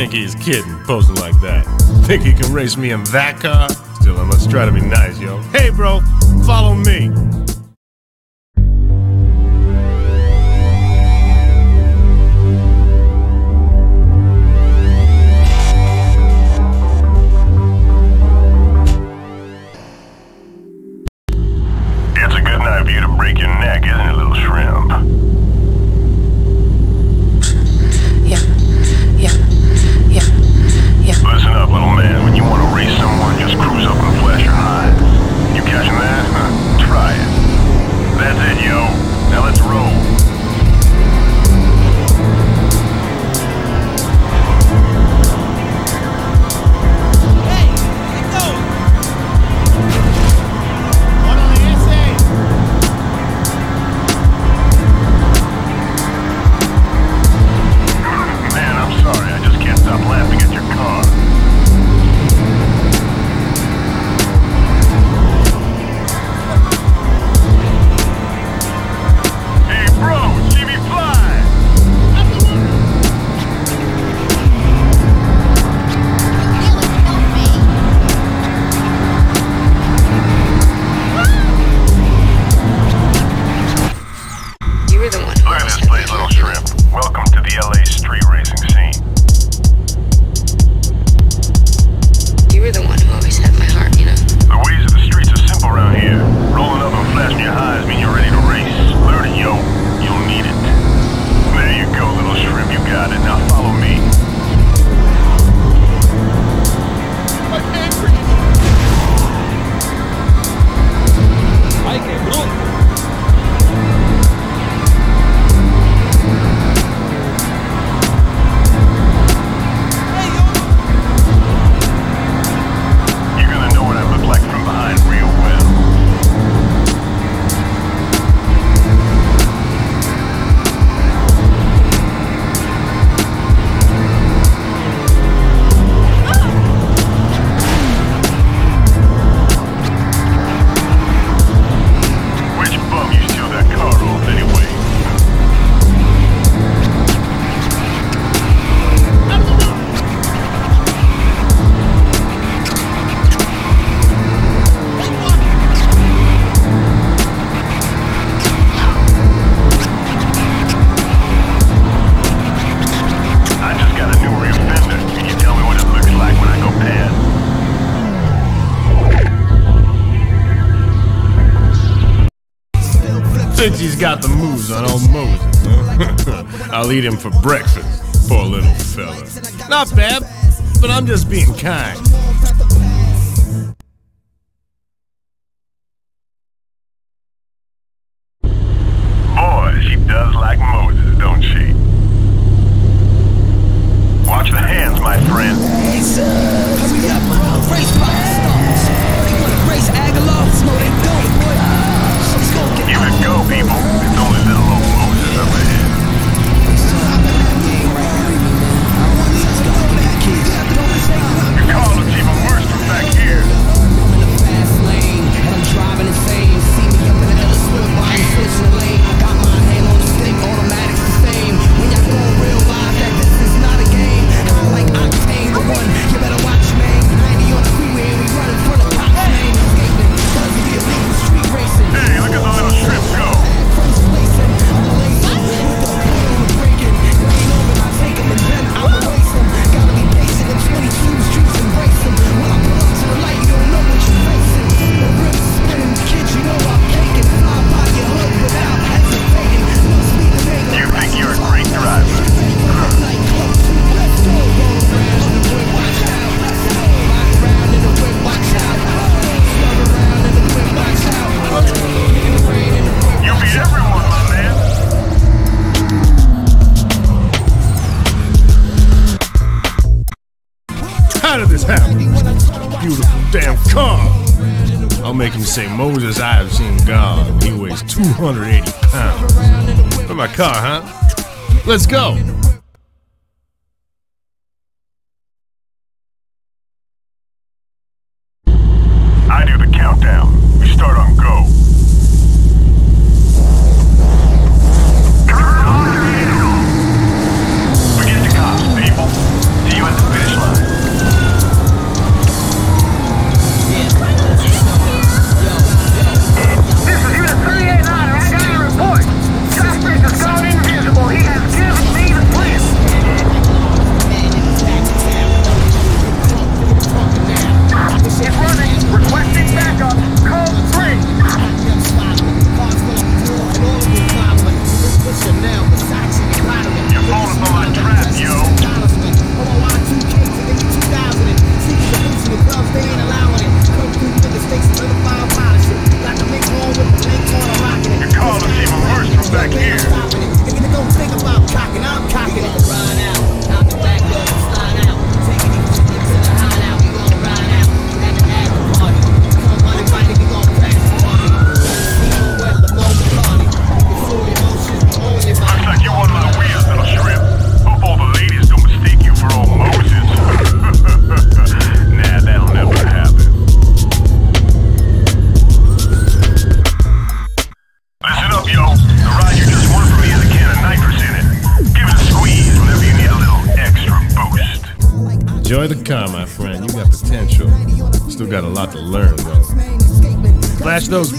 think he's kidding, posing like that. Think he can race me in that car? Still, I must try to be nice, yo. Hey, bro, follow me. him for breakfast. Poor little fella. Not bad, but I'm just being kind.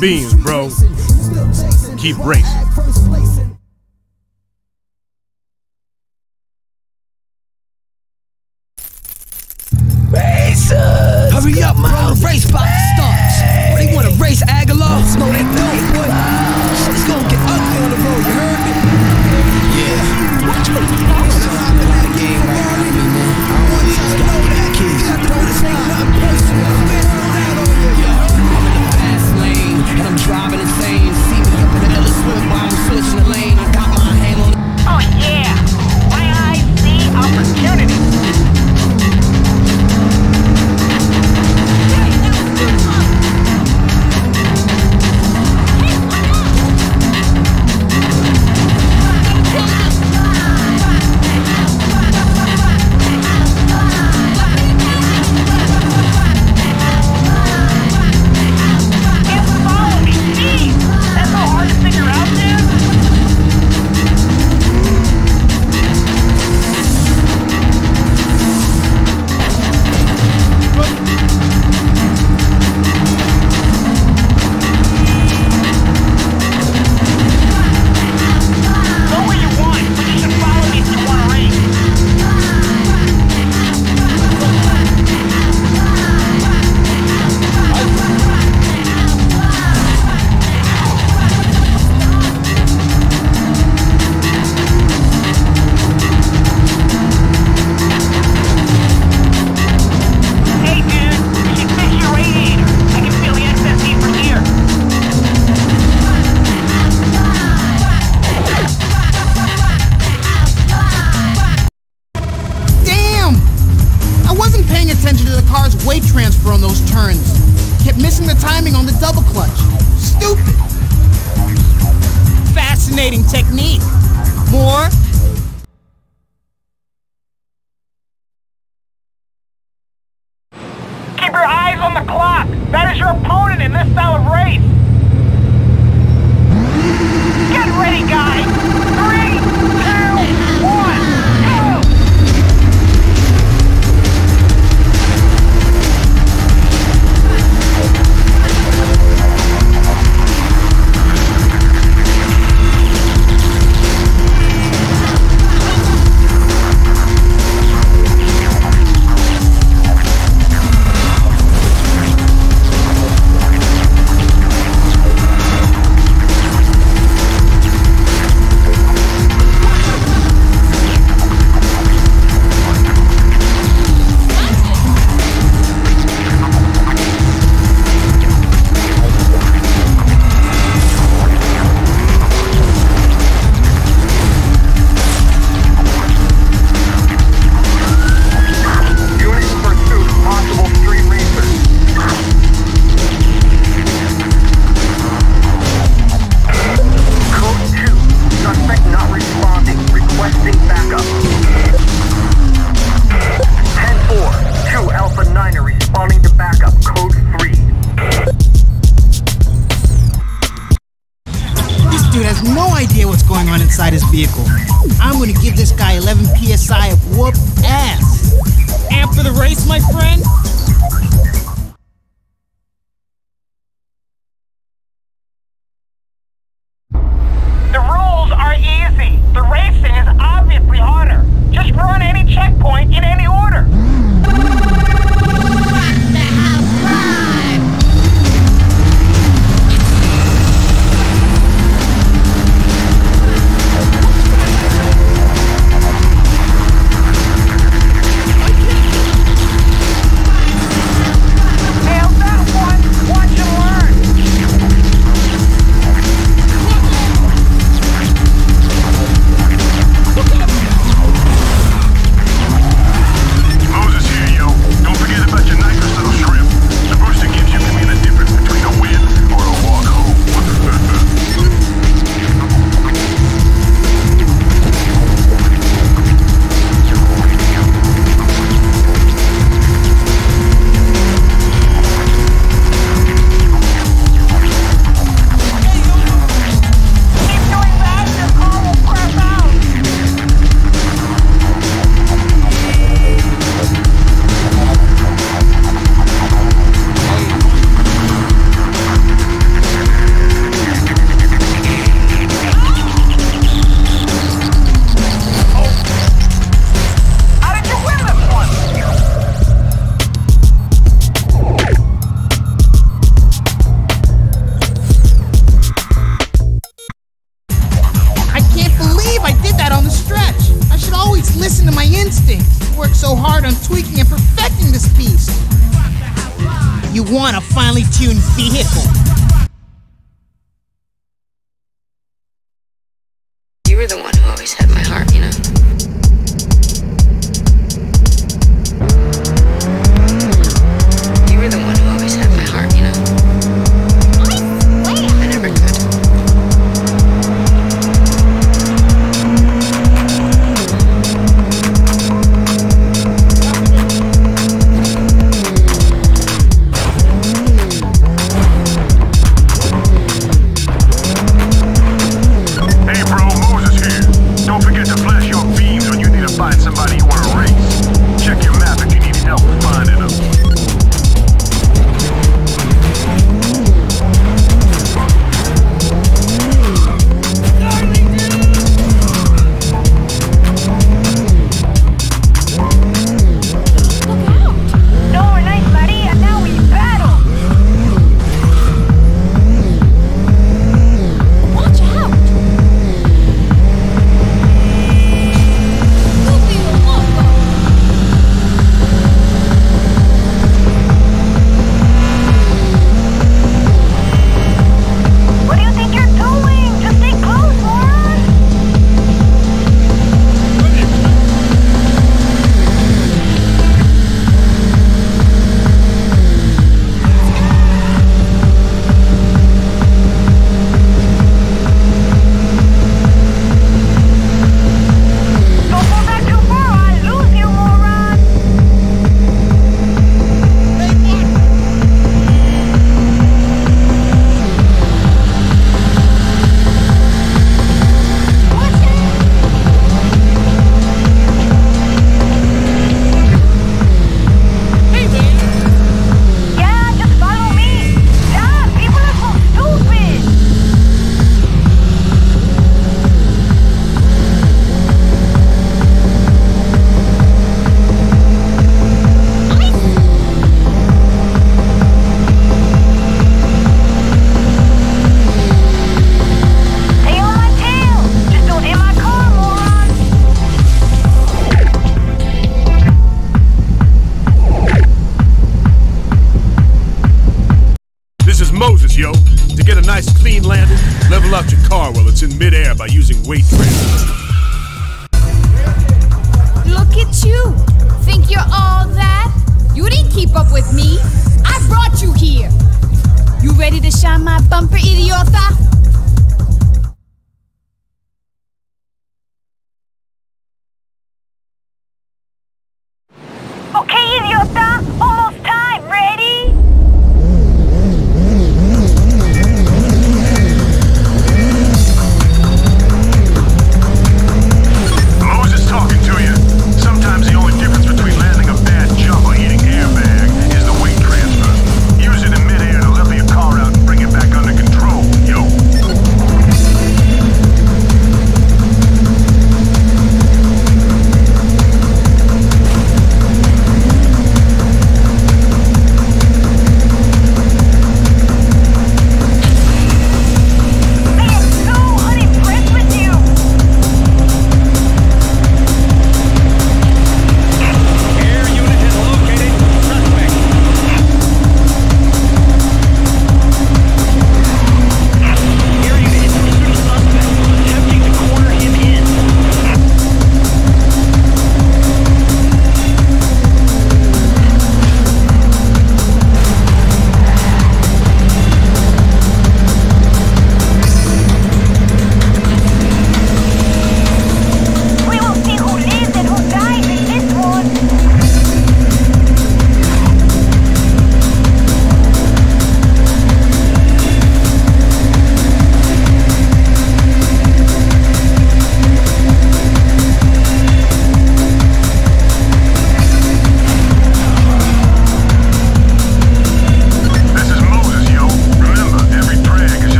Beams, bro. Keep racing.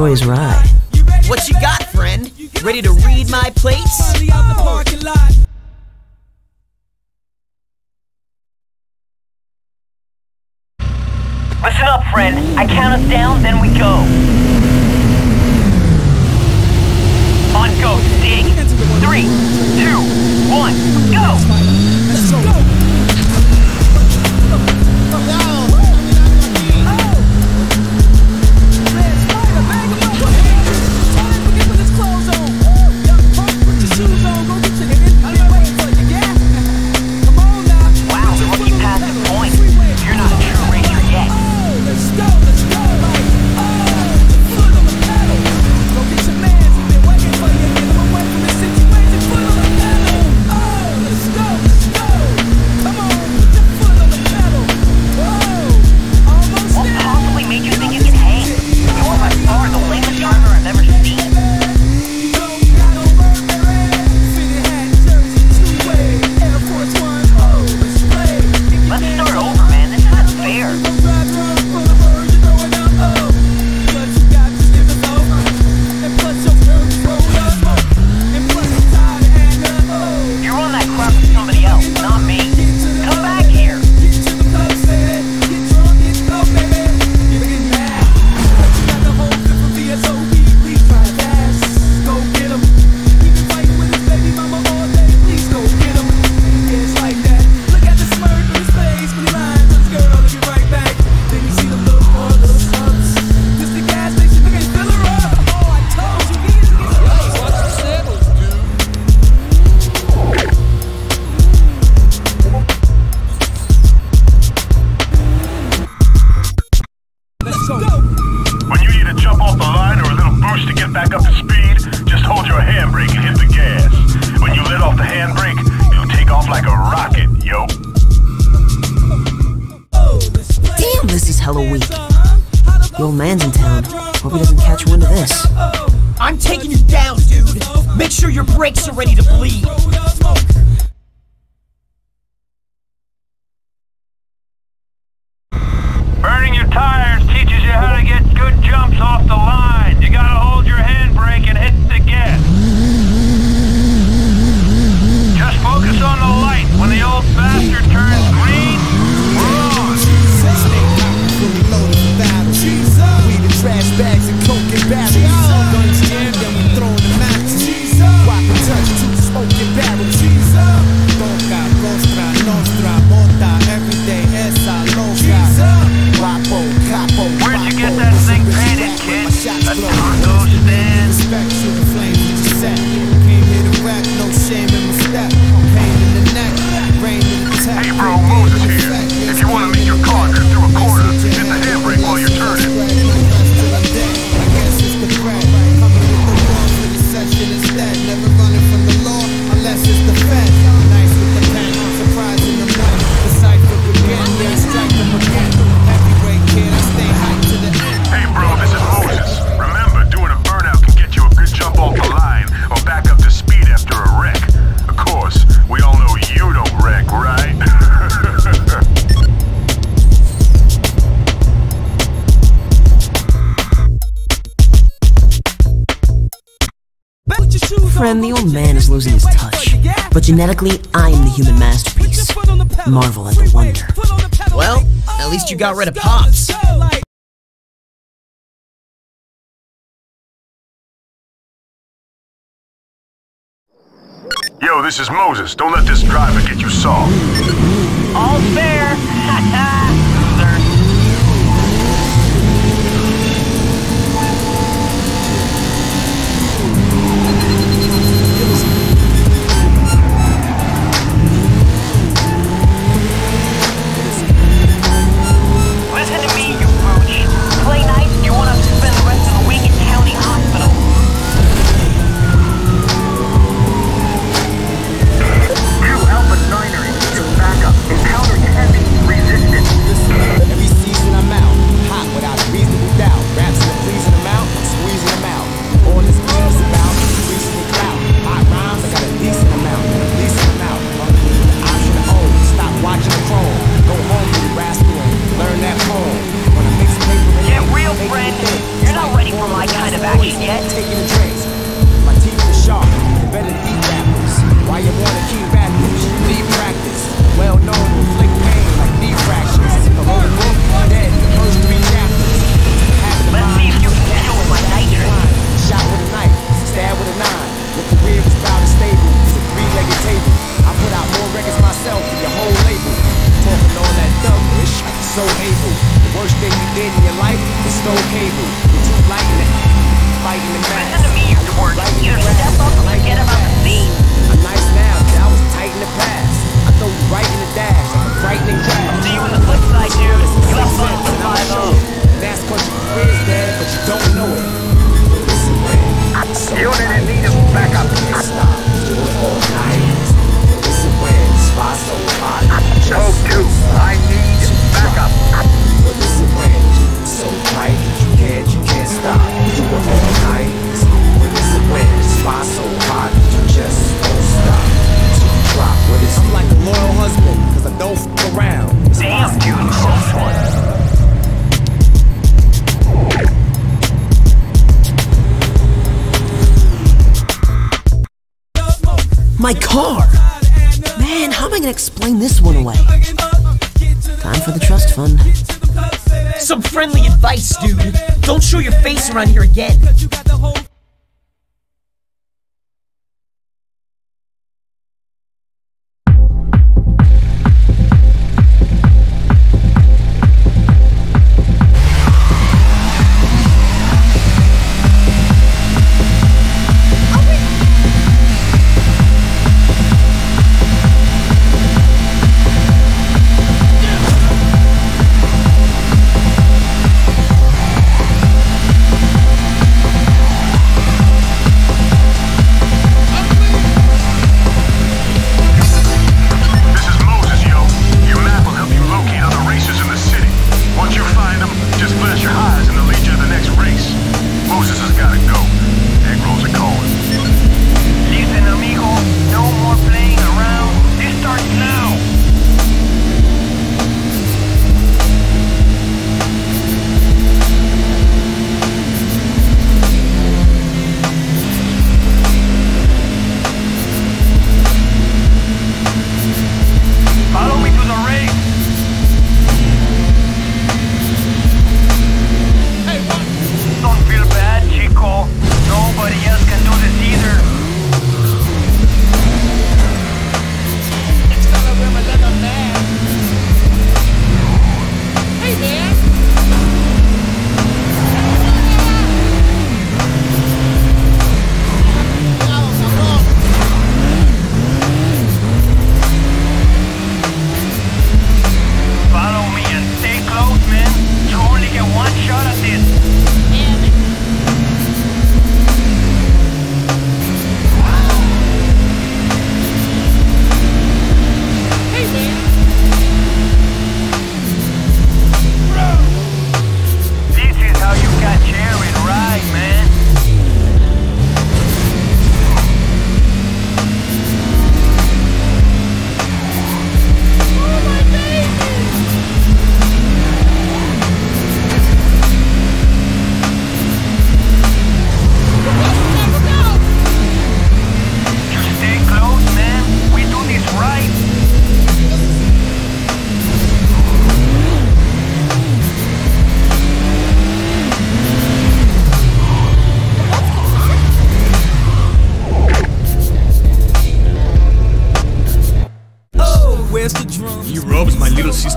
Always rye. hella weak. The old man's in town. Hope he doesn't catch wind of this. I'm taking you down, dude. Make sure your brakes are ready to bleed. Phonetically, I am the human masterpiece. Marvel at the wonder. Well, at least you got rid of Pops. Yo, this is Moses. Don't let this driver get you soft. All fair.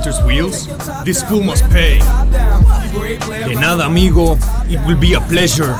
master's wheels? This fool must pay. De nada, amigo. It will be a pleasure.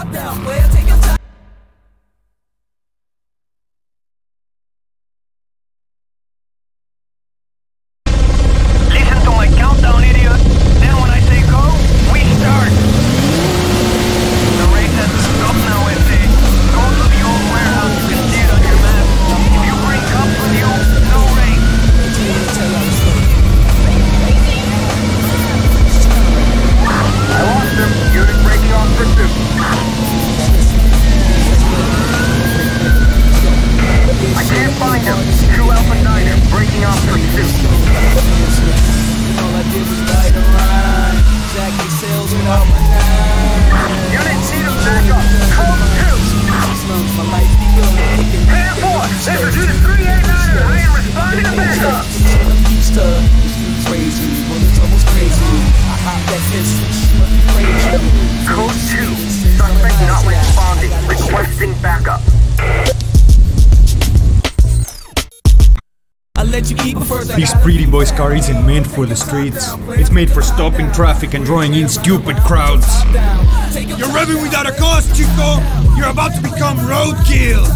for the streets. It's made for stopping traffic and drawing in stupid crowds. You're revving without a cause, Chico! You're about to become roadkill!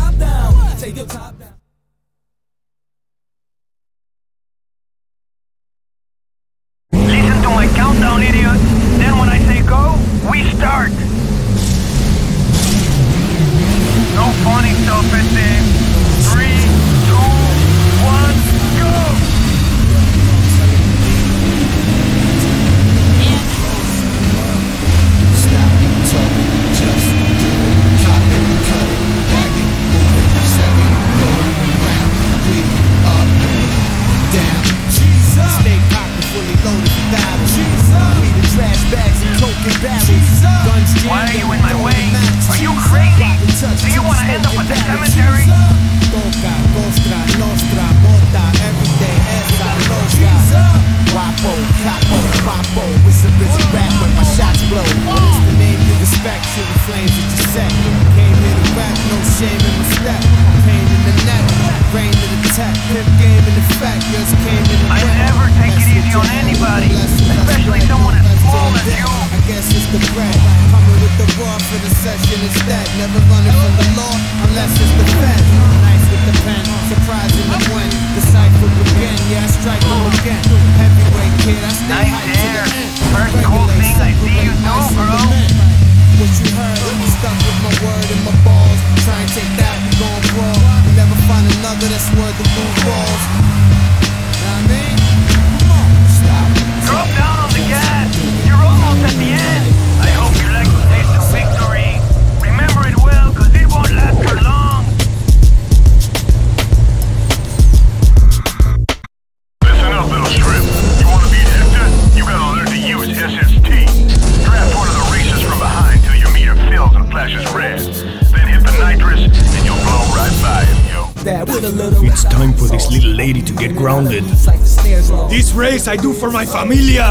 I do for my familia.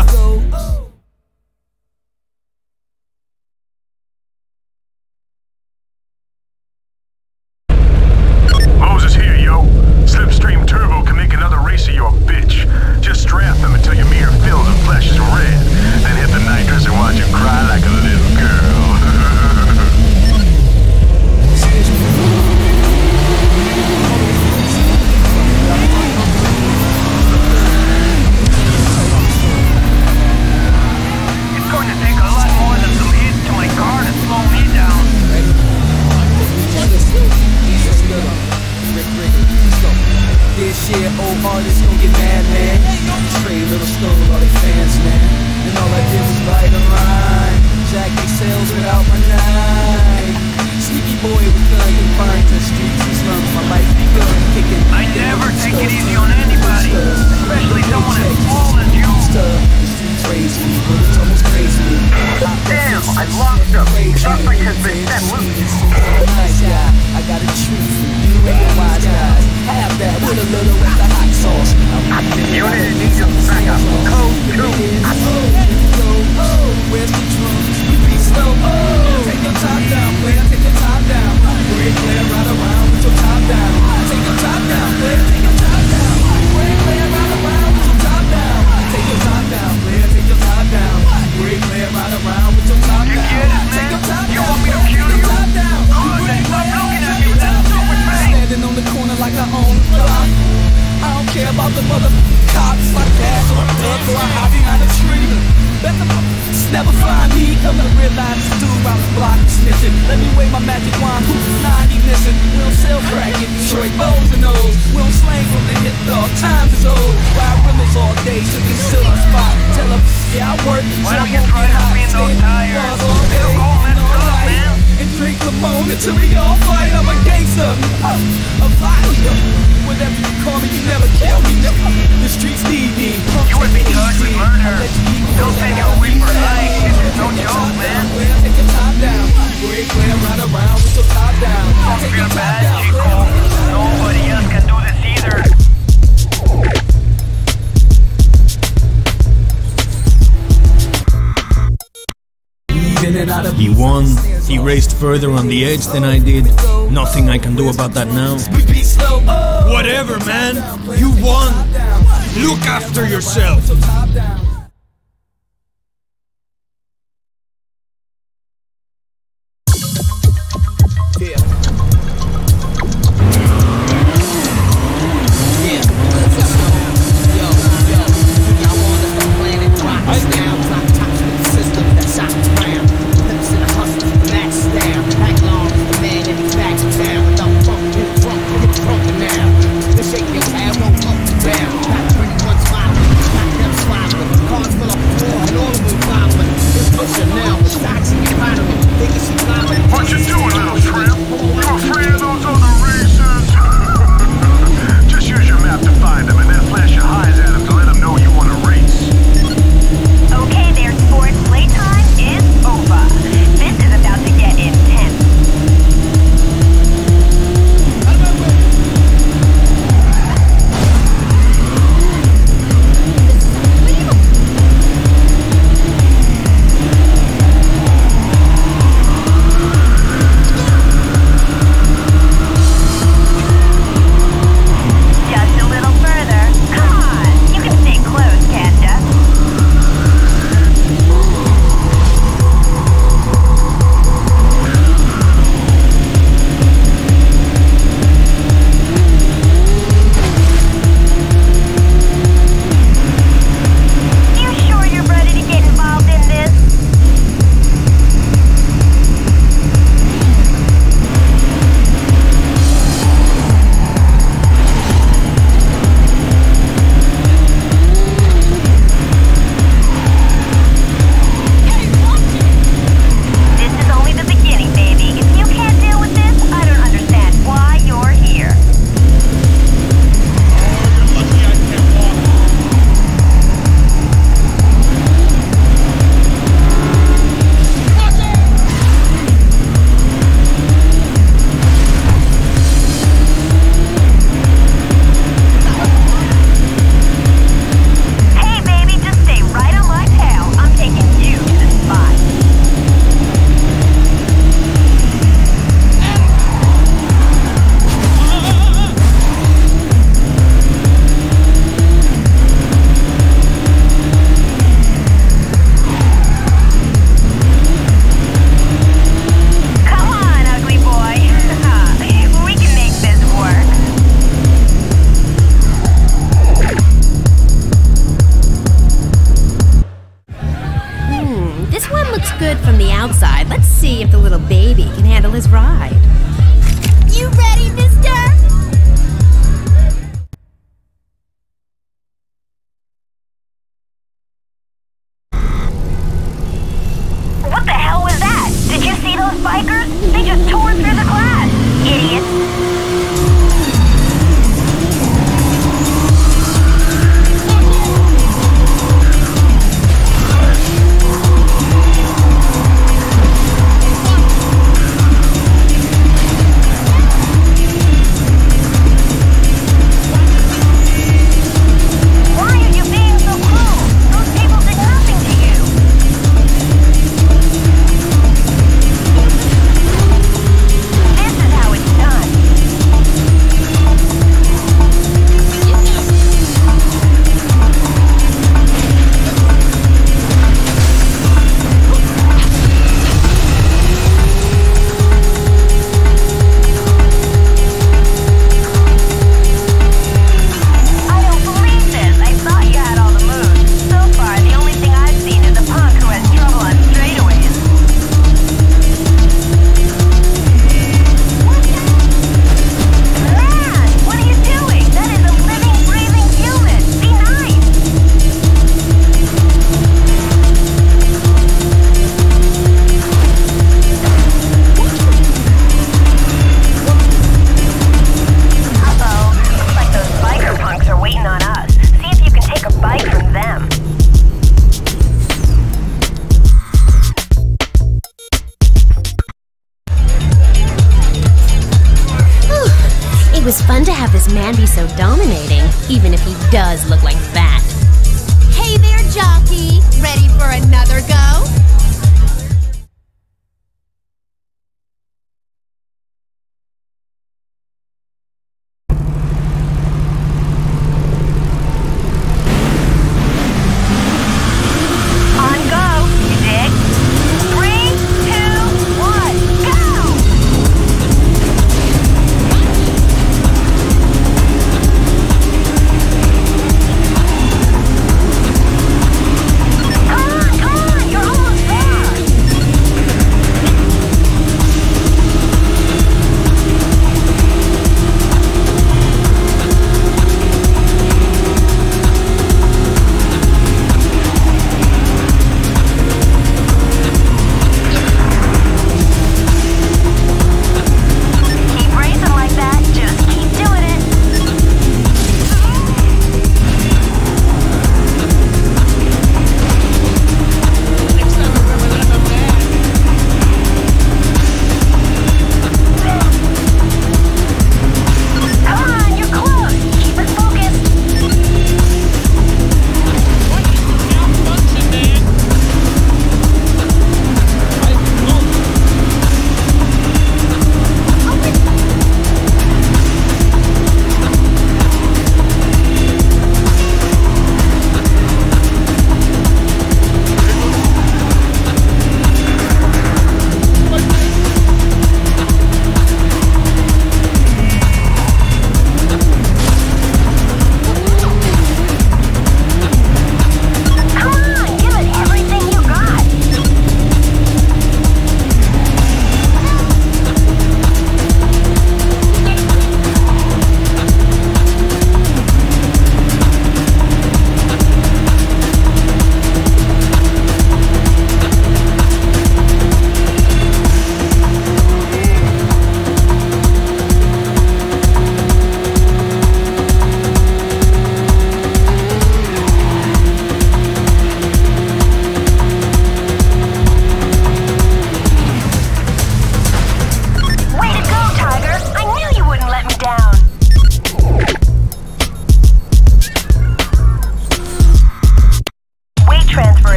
further on the edge than I did.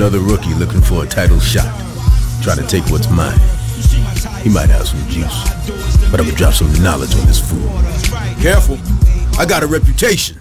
Another rookie looking for a title shot. Trying to take what's mine. He might have some juice, but I'm gonna drop some knowledge on this fool. Careful, I got a reputation.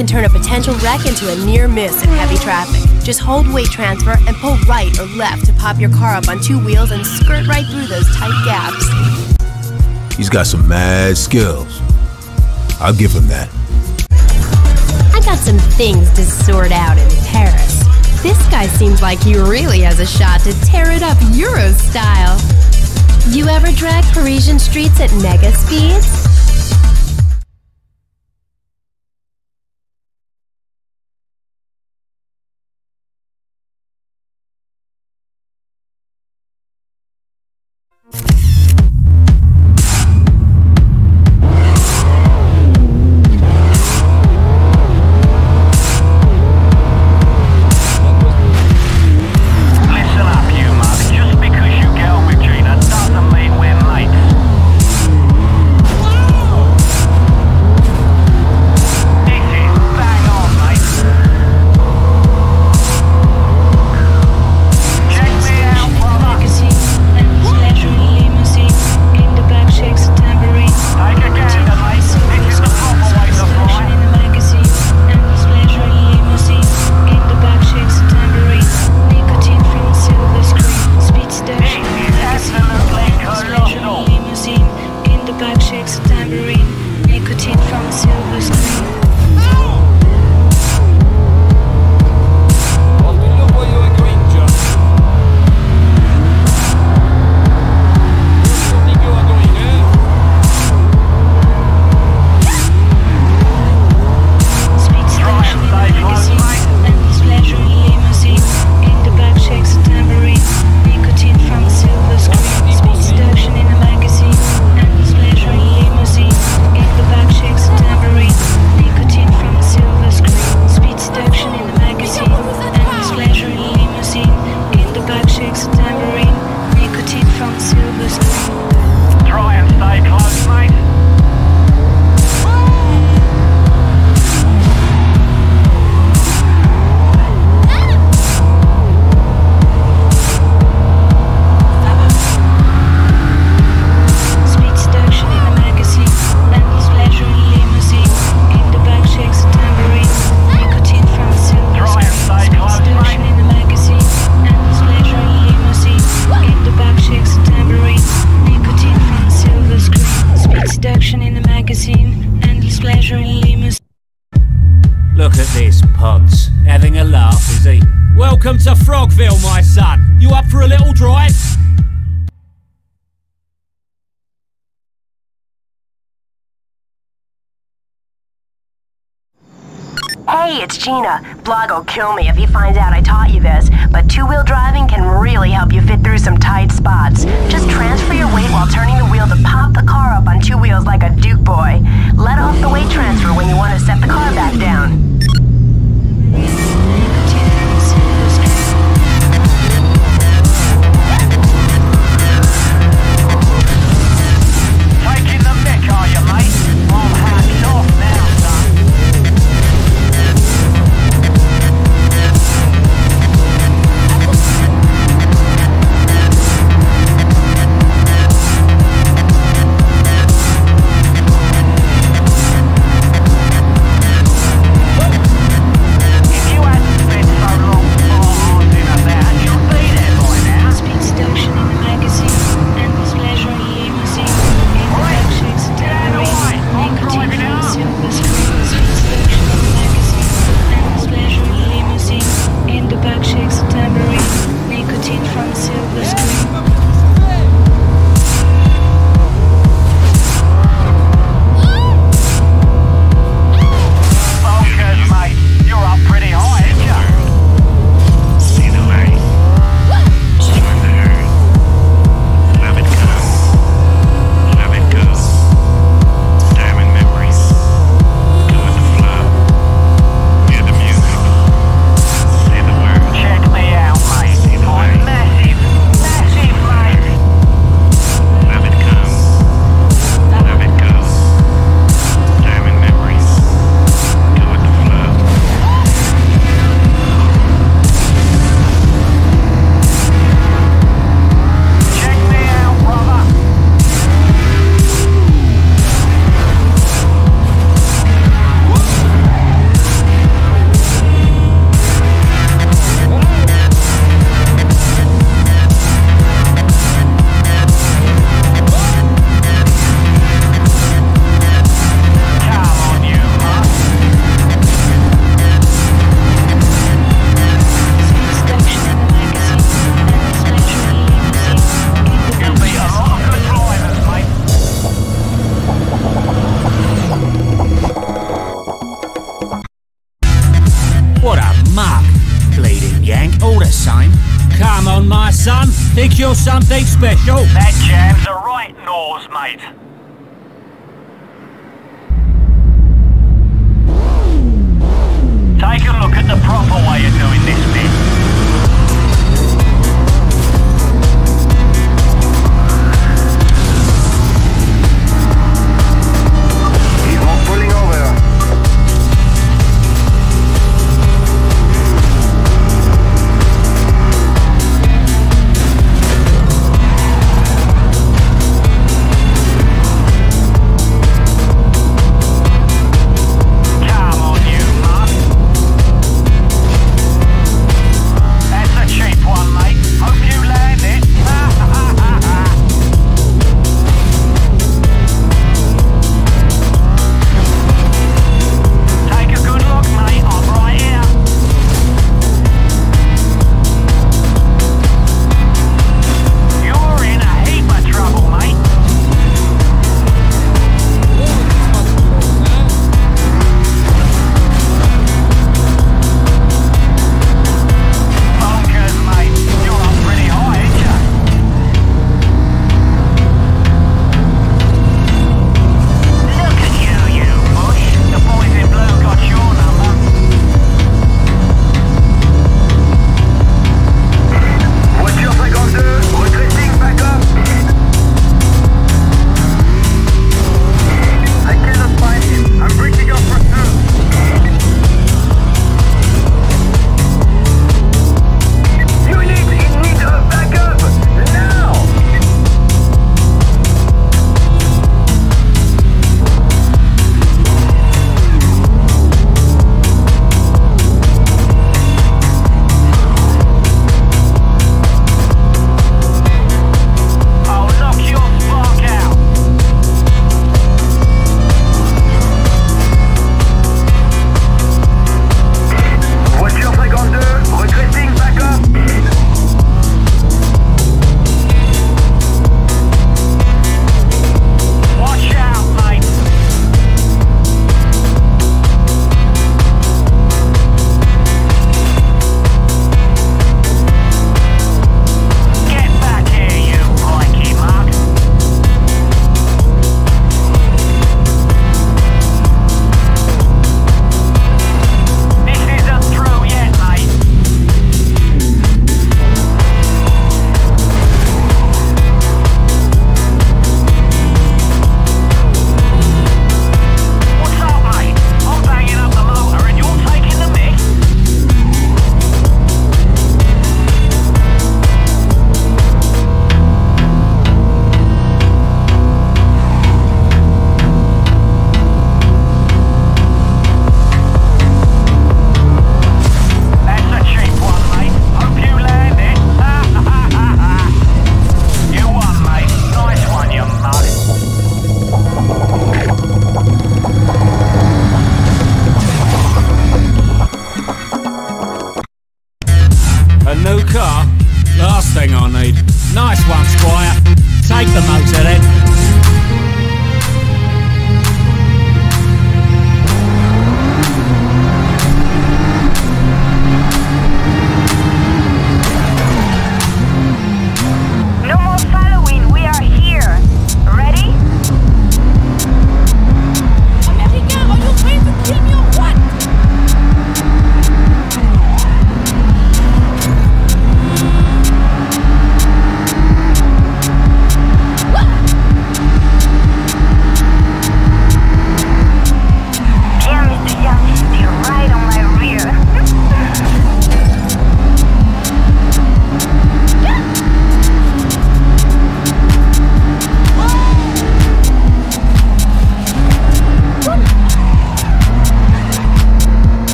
can turn a potential wreck into a near miss in heavy traffic. Just hold weight transfer and pull right or left to pop your car up on two wheels and skirt right through those tight gaps. He's got some mad skills. I'll give him that. I got some things to sort out in Paris. This guy seems like he really has a shot to tear it up Euro style. You ever drag Parisian streets at mega speeds?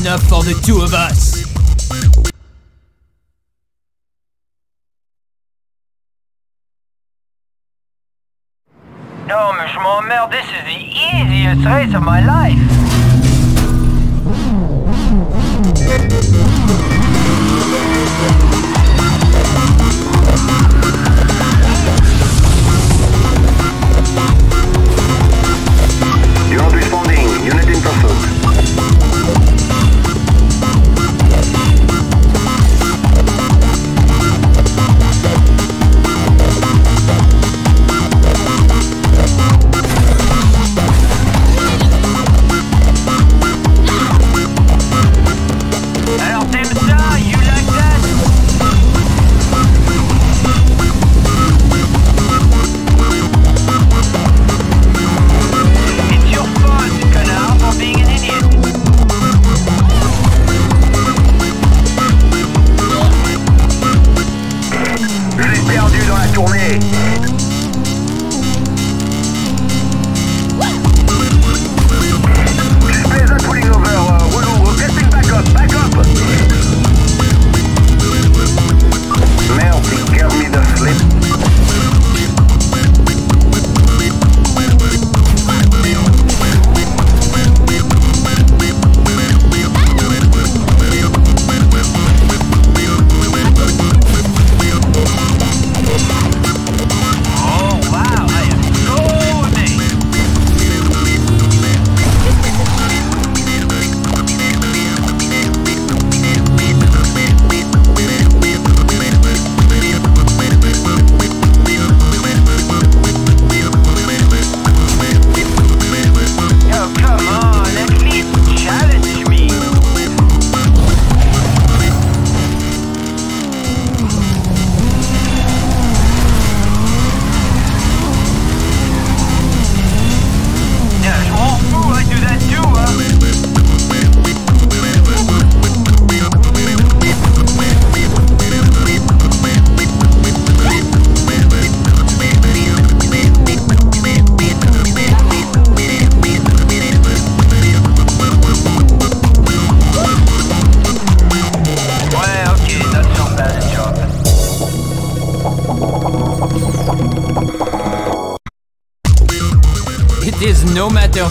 enough for the two of us.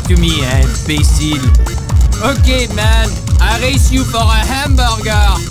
to me, imbécile. Okay, man, I race you for a hamburger.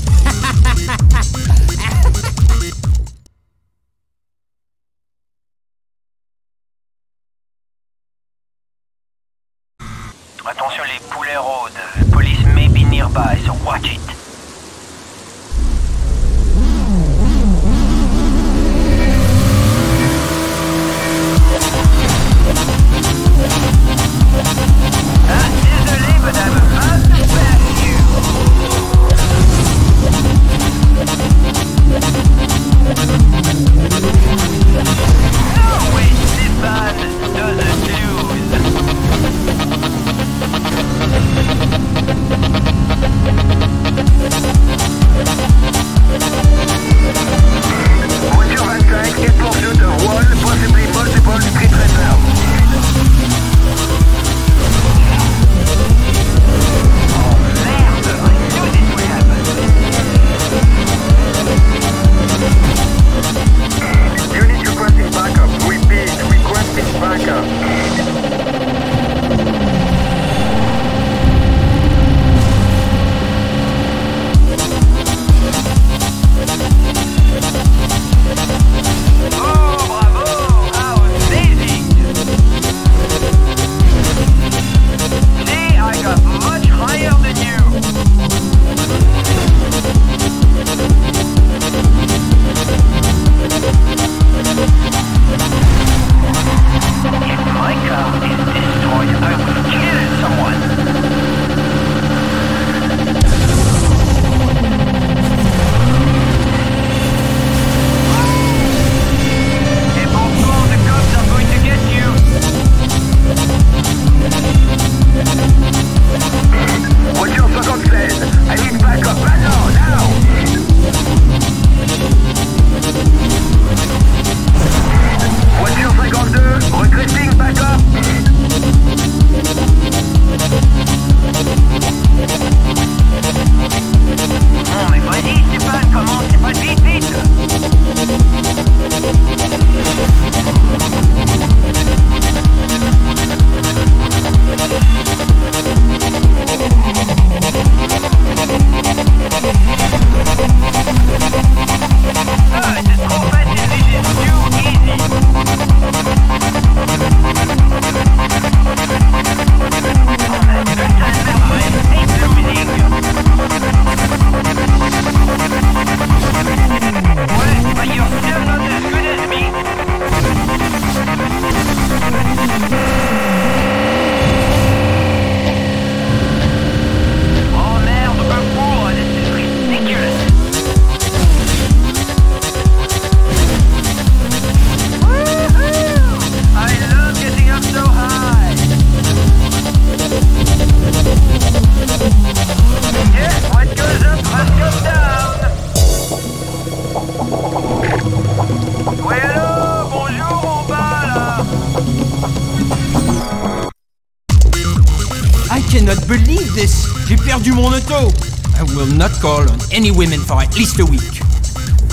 any women for at least a week.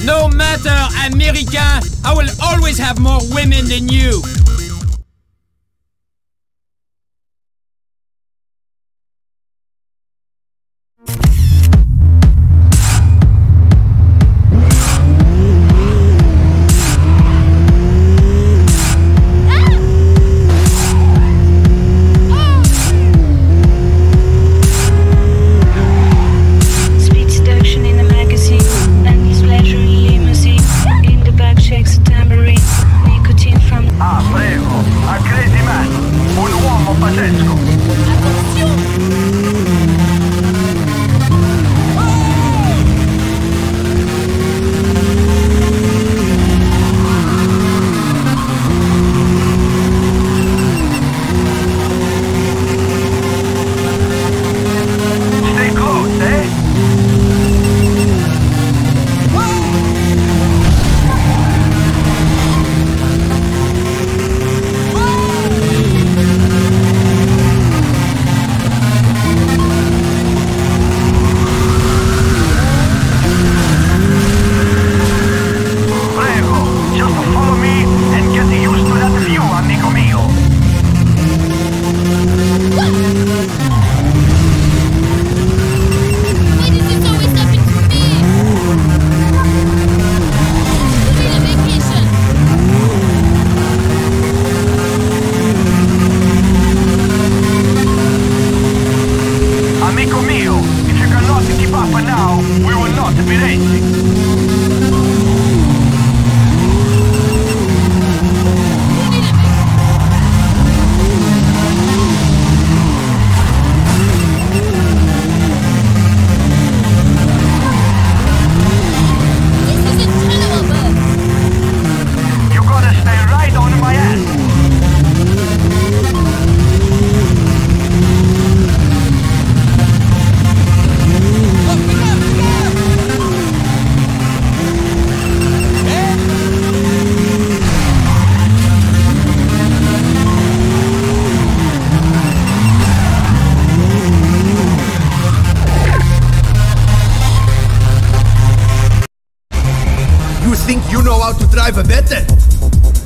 No matter, American. I will always have more women than you.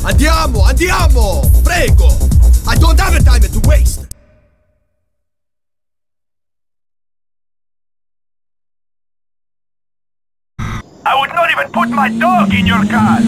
Andiamo, andiamo! Prego! I don't have a time to waste! I would not even put my dog in your car!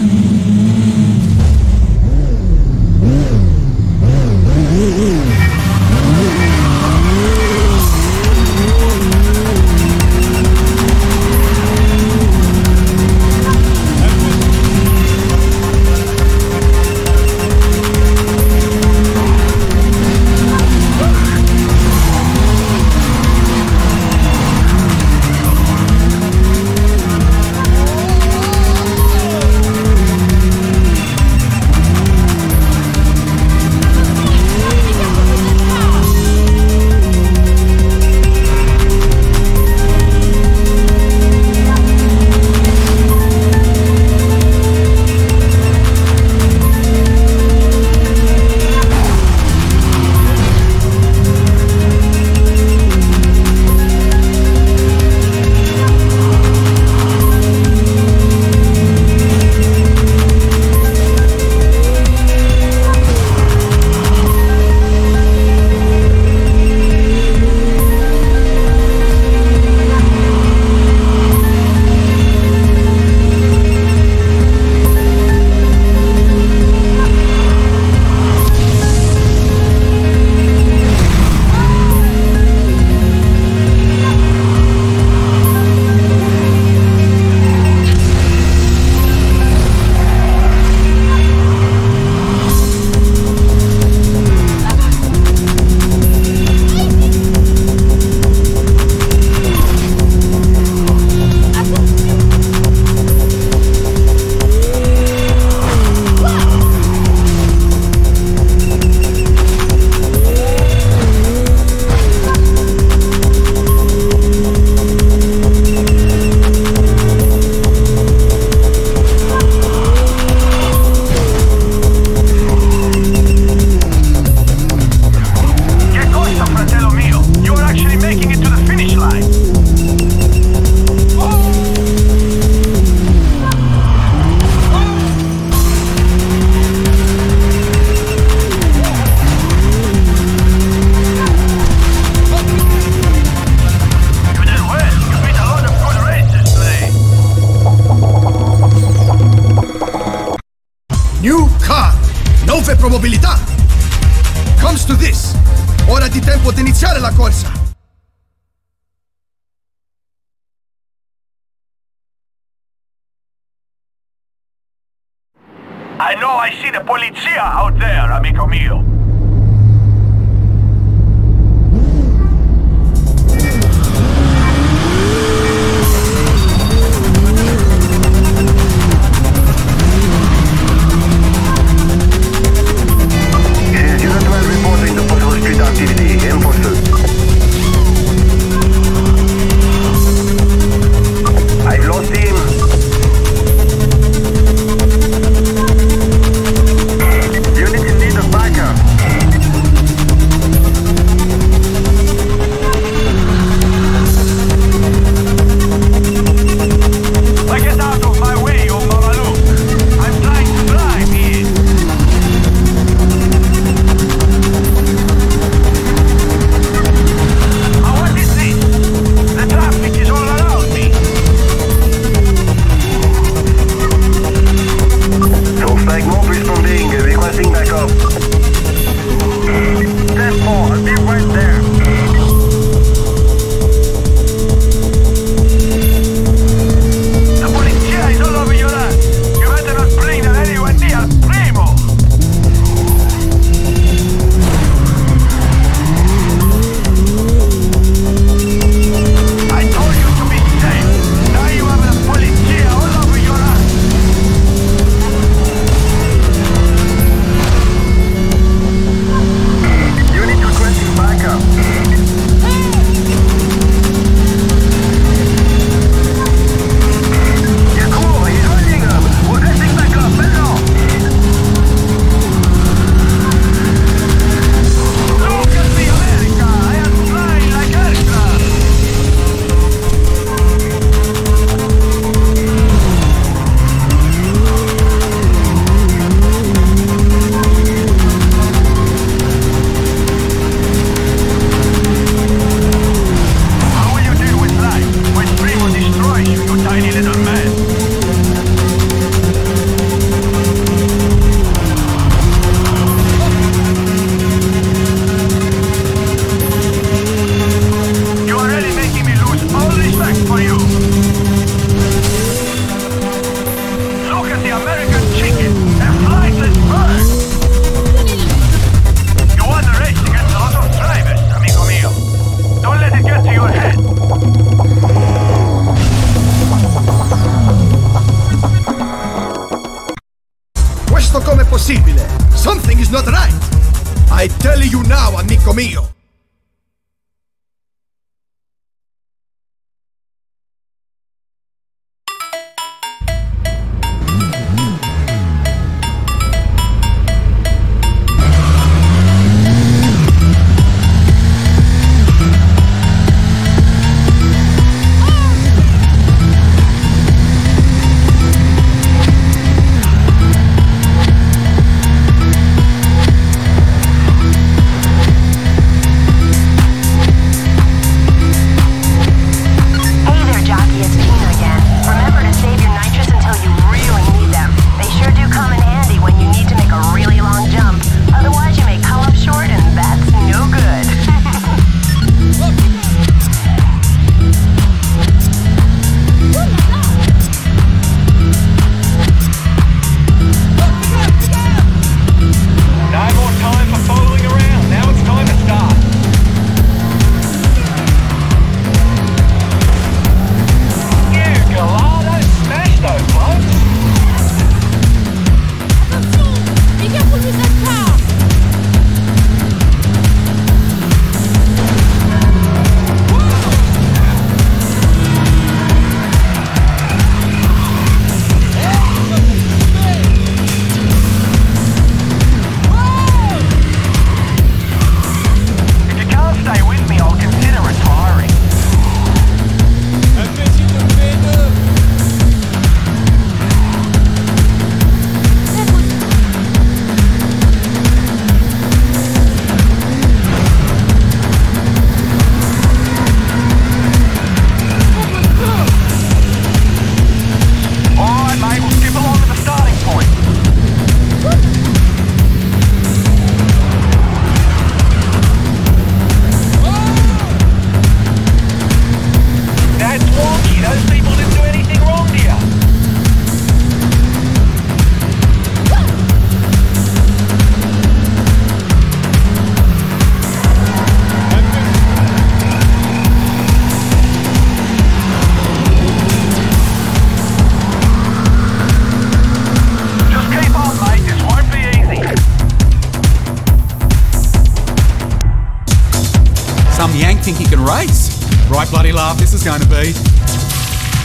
going to be.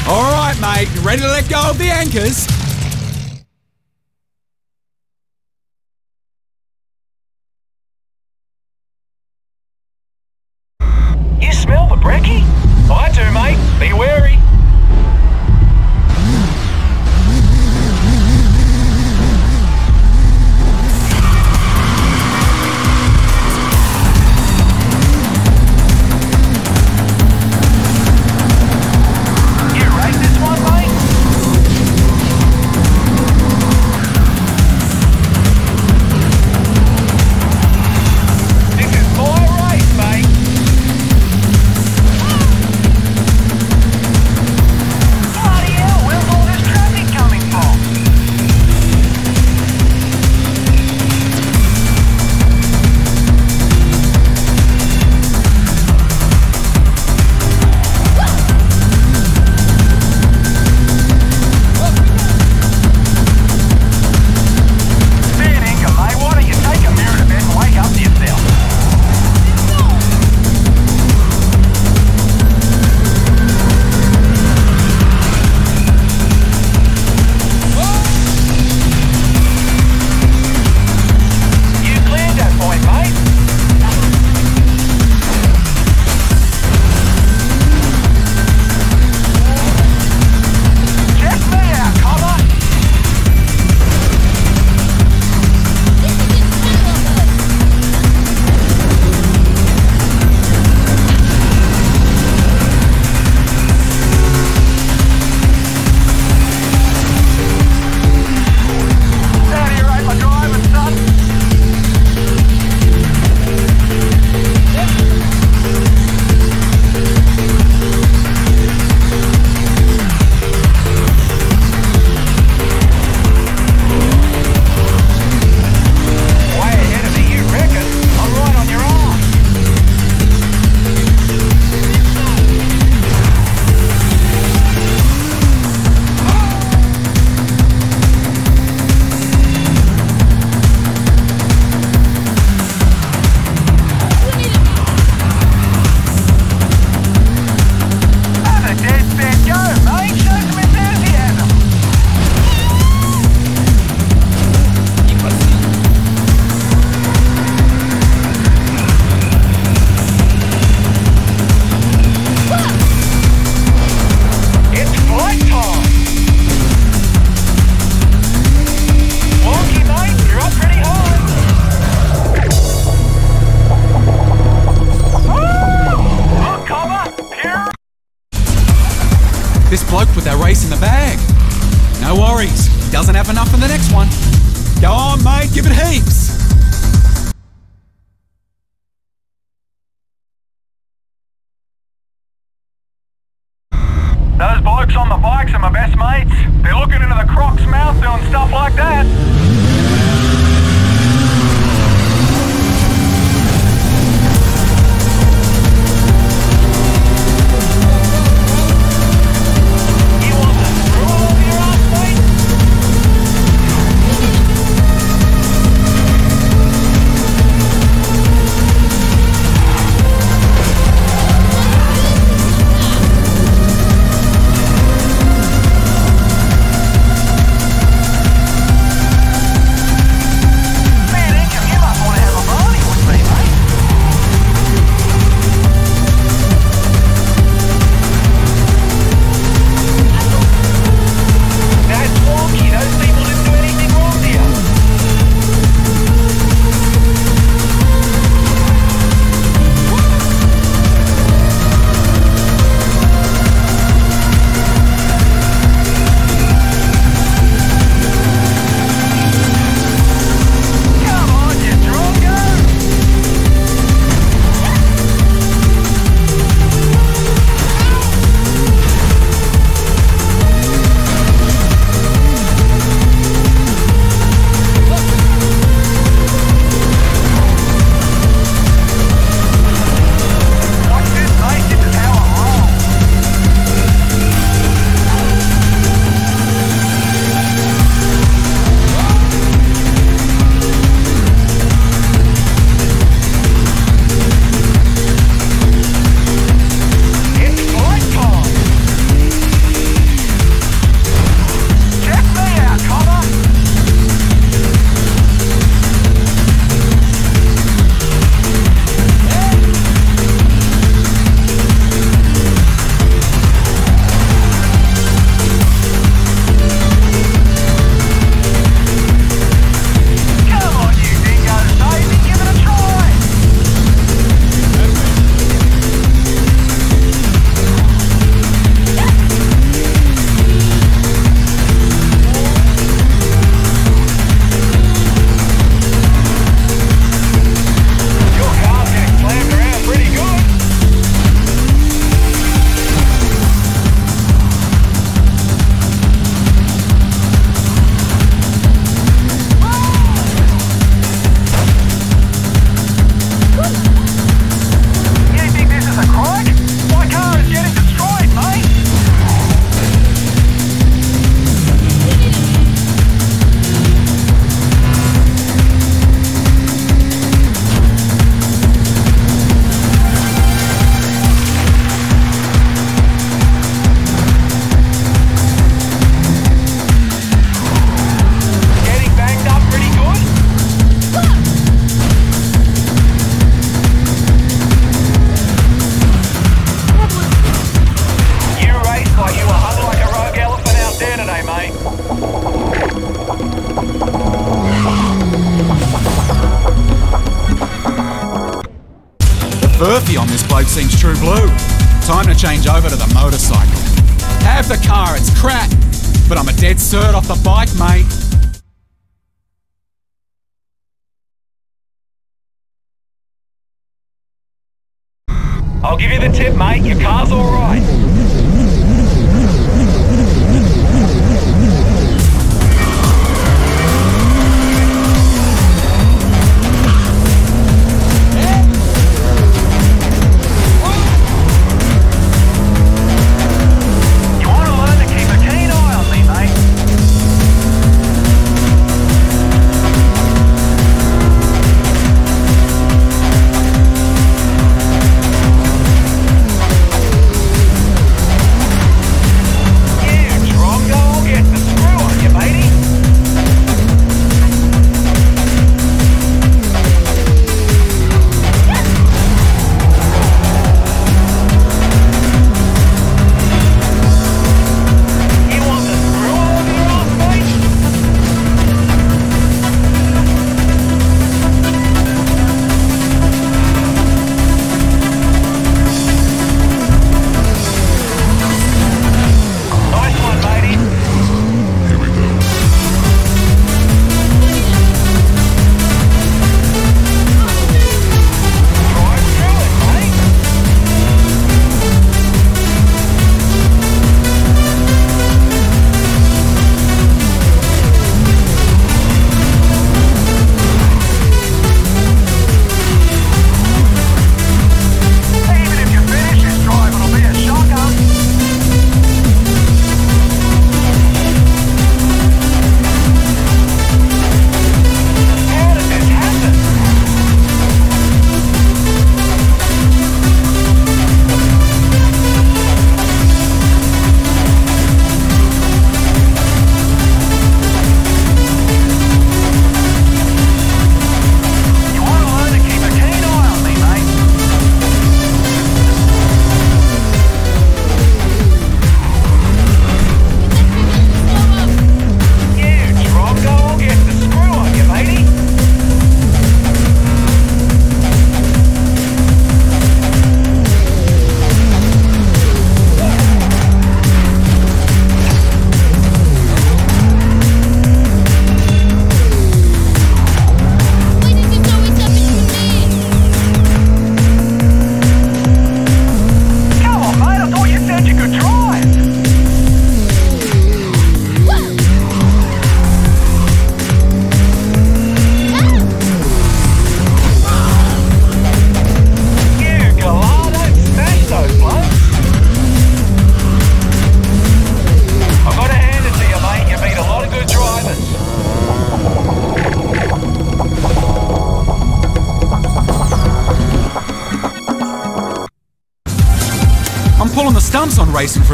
All right, mate, ready to let go of the anchors?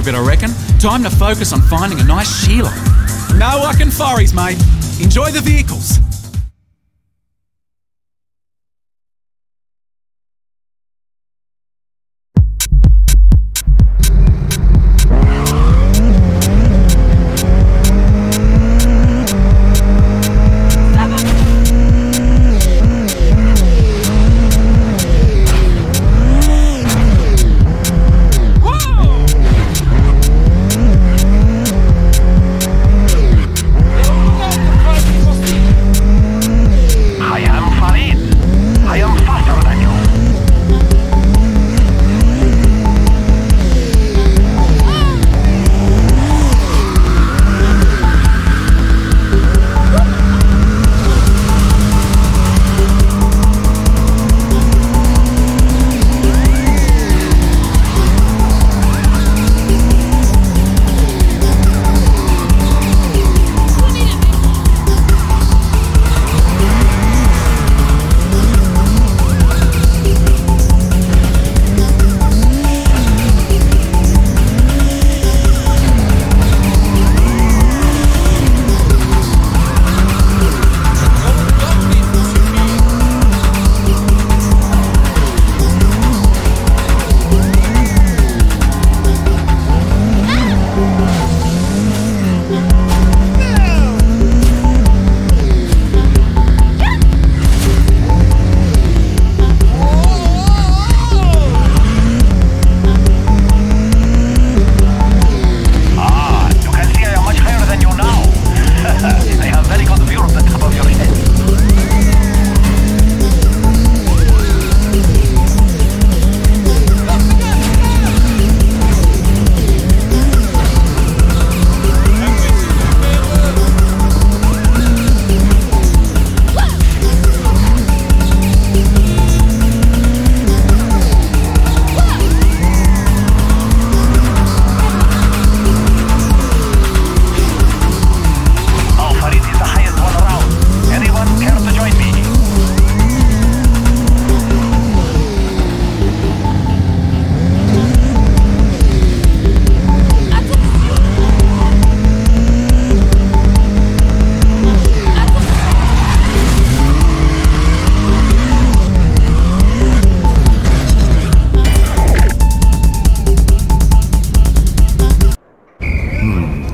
a bit, I reckon. Time to focus on finding a nice Sheila. No fucking worries, mate. Enjoy the vehicles.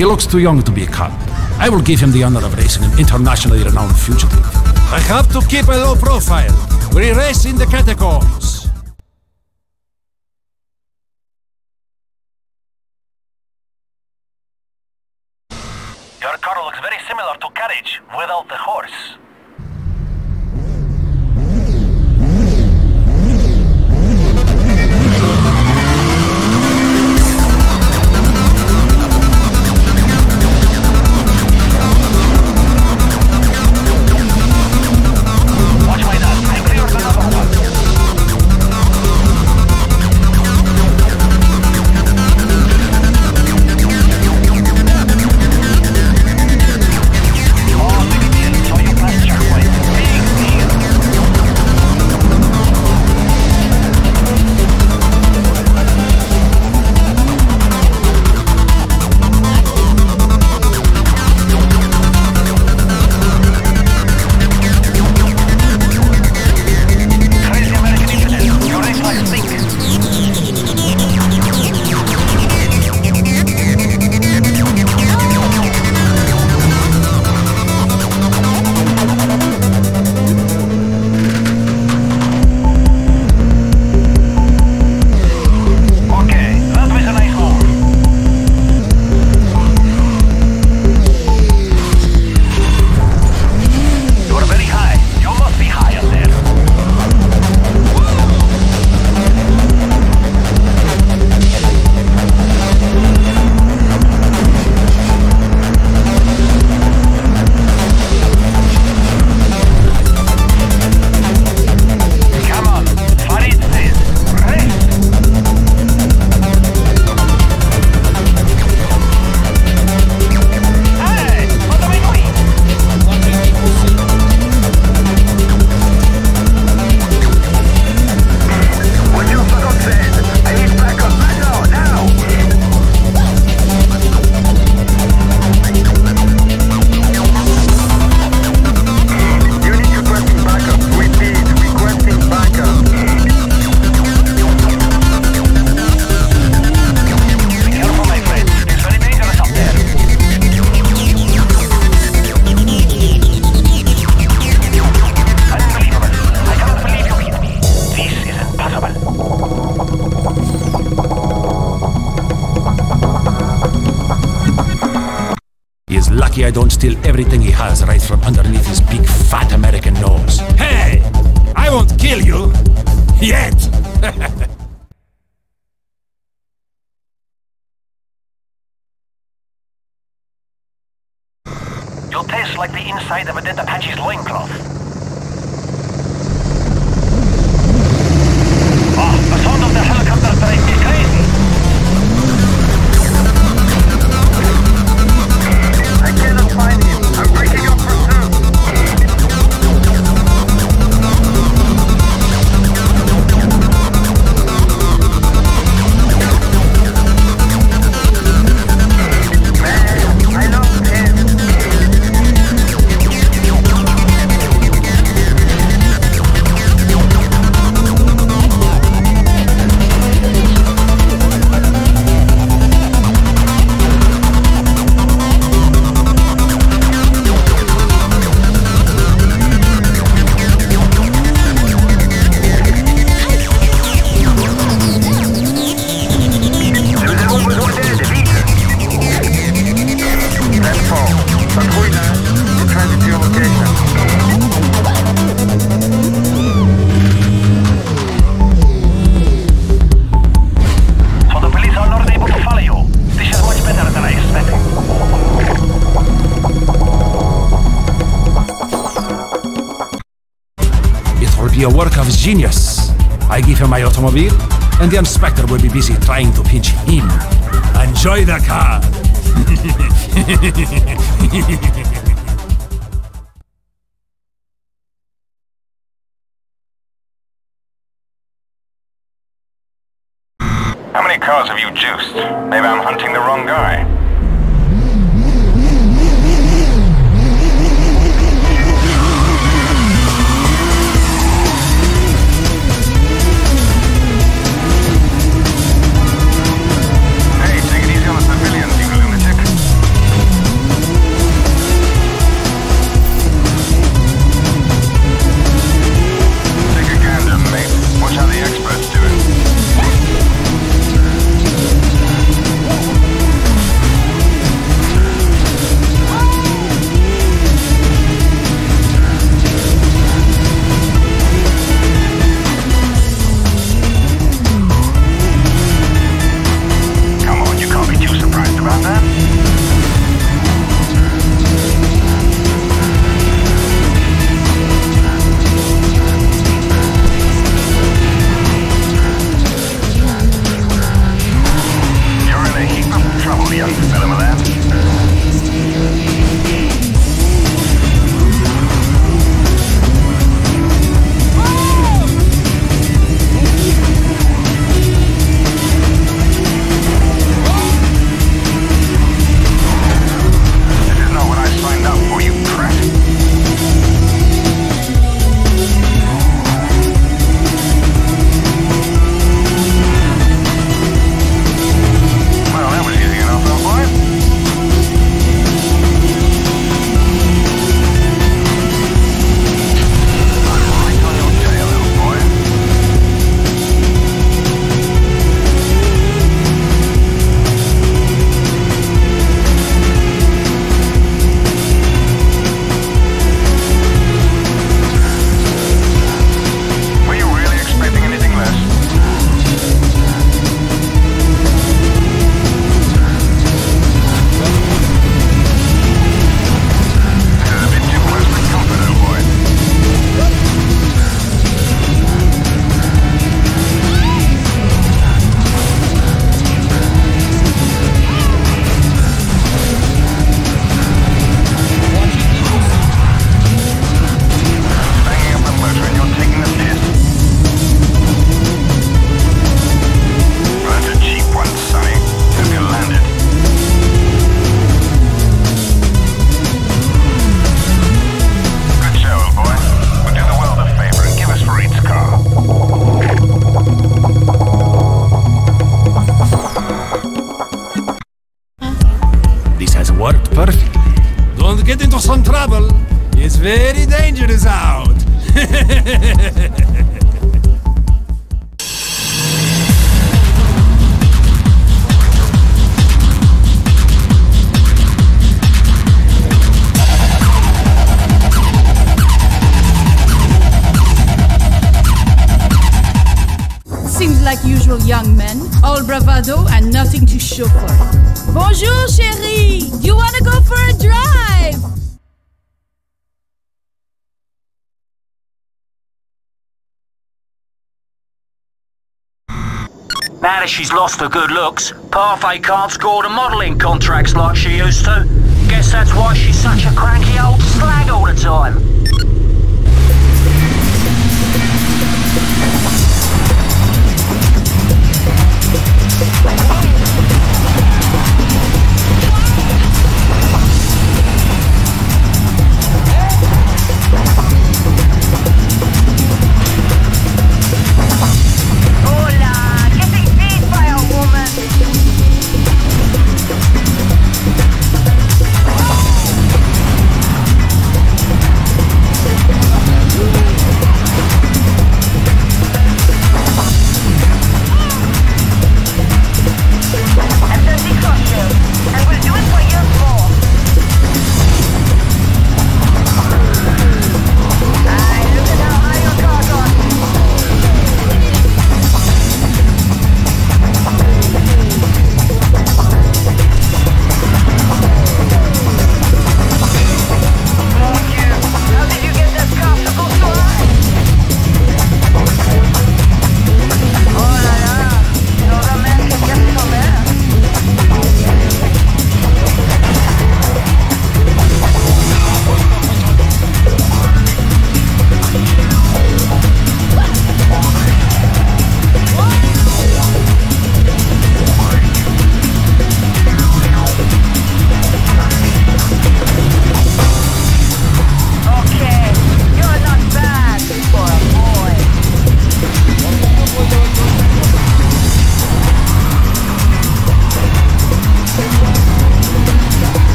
He looks too young to be a cop. I will give him the honor of racing an internationally renowned fugitive. I have to keep a low profile. We race in the catacomb. inspector will be busy trying to pinch him. Enjoy the car! lost her good looks. Parfait can't score the modelling contracts like she used to. Guess that's why she's such a cranky old slag all the time.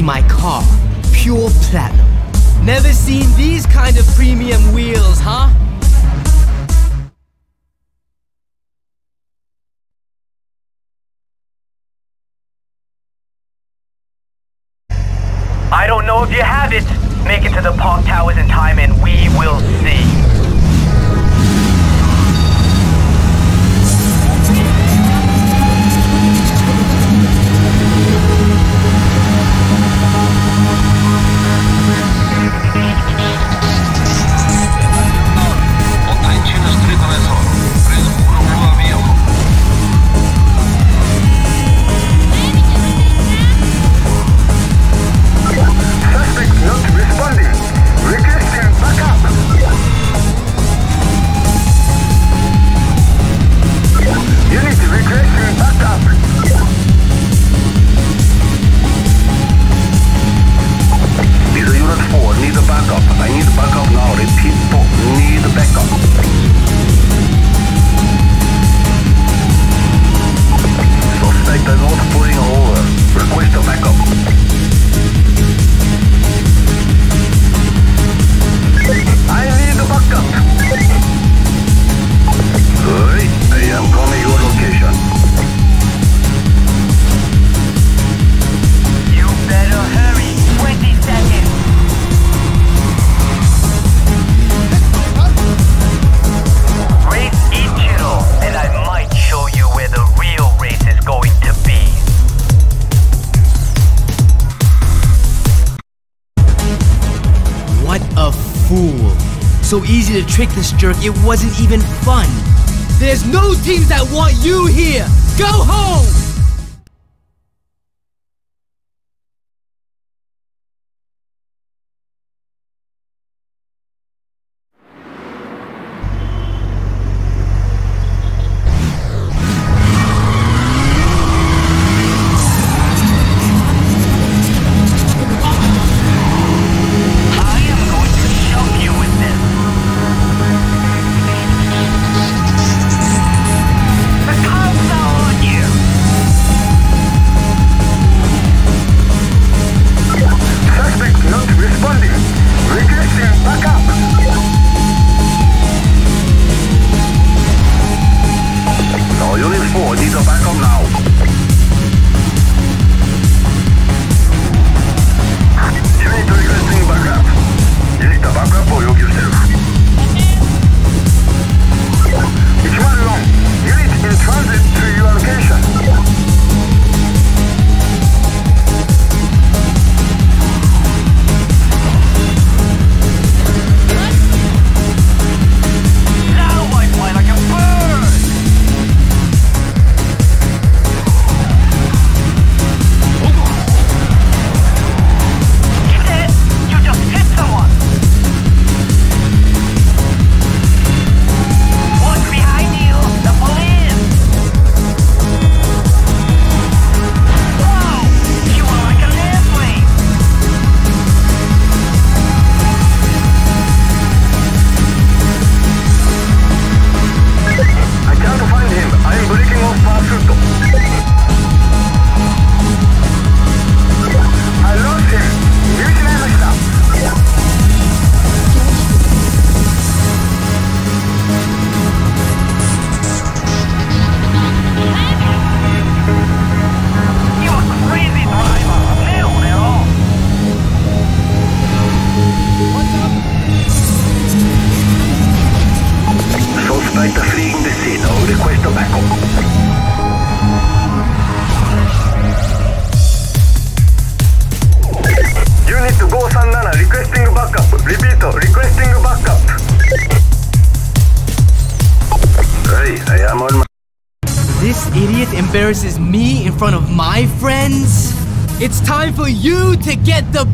See my car. easy to trick this jerk. It wasn't even fun. There's no teams that want you here. Go home! to get the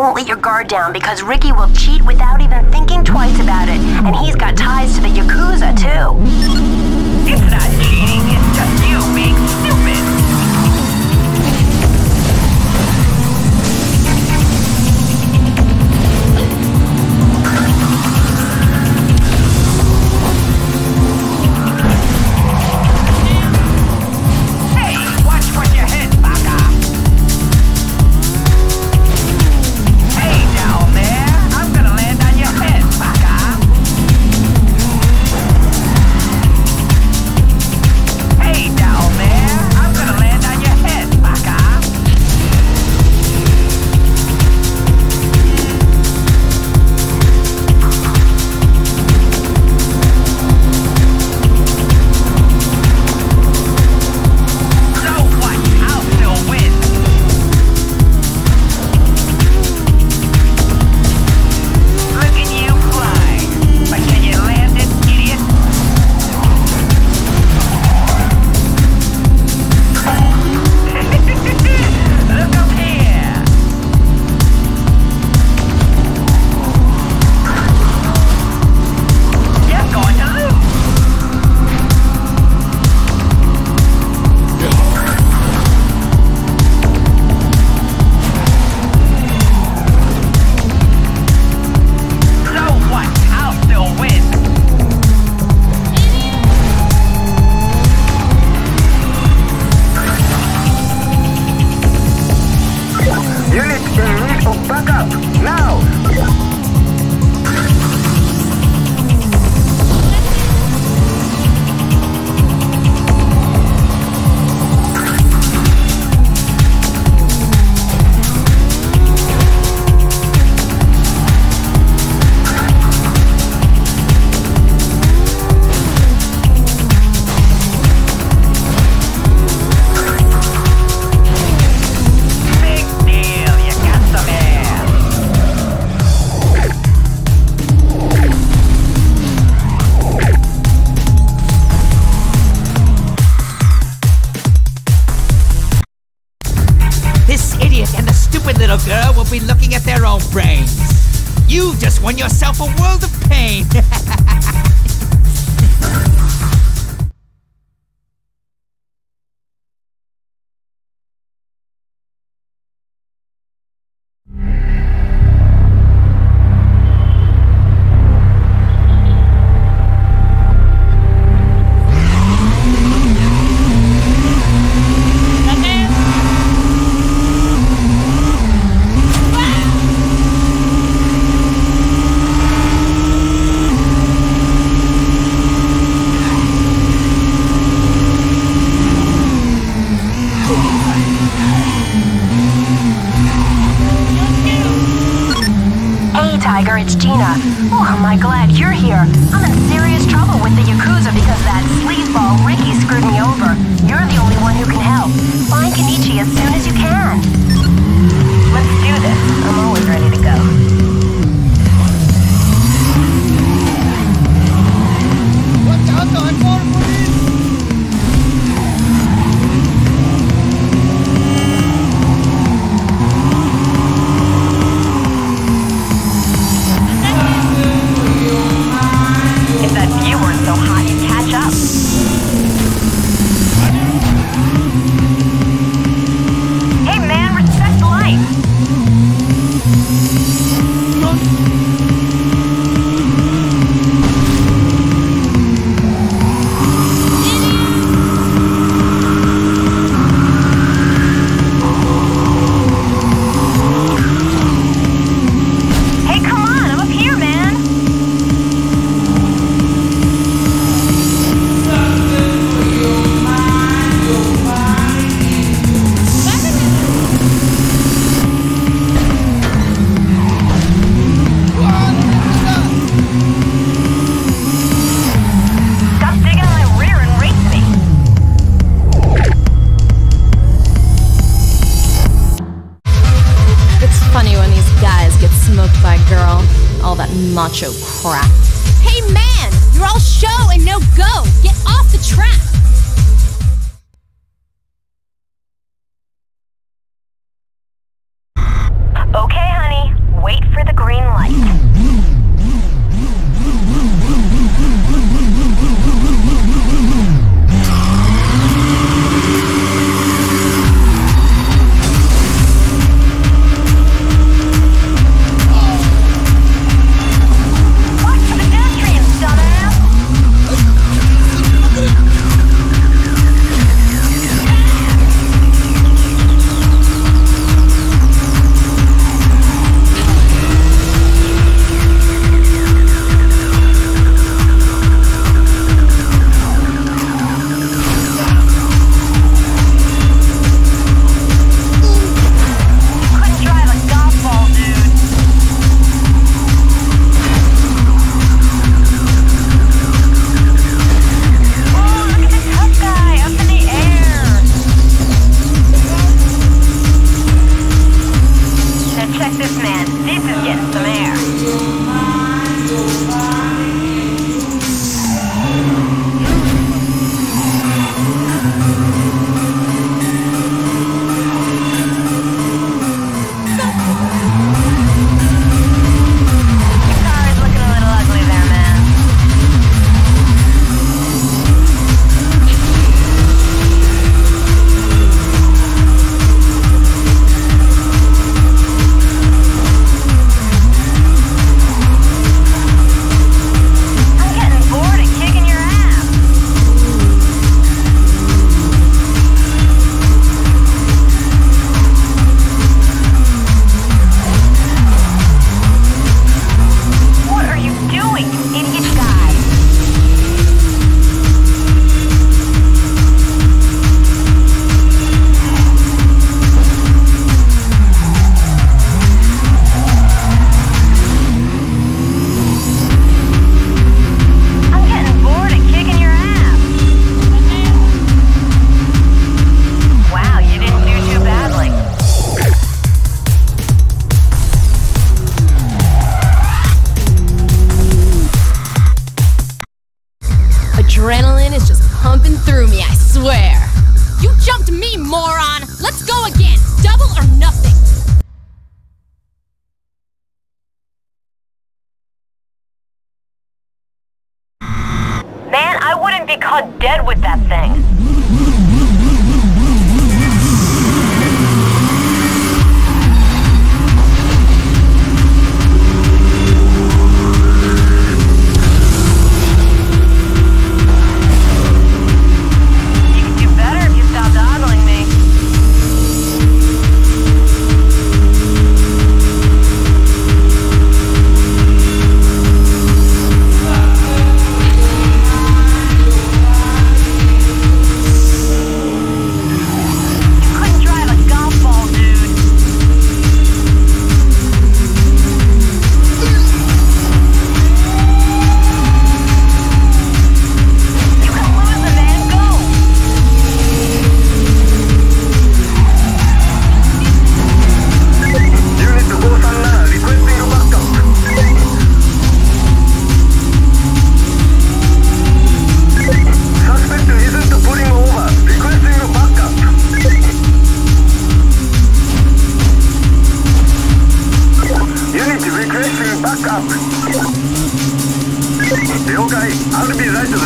Don't let your guard down because Ricky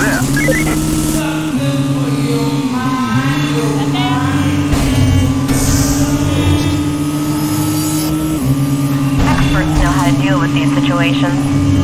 Experts know how to deal with these situations.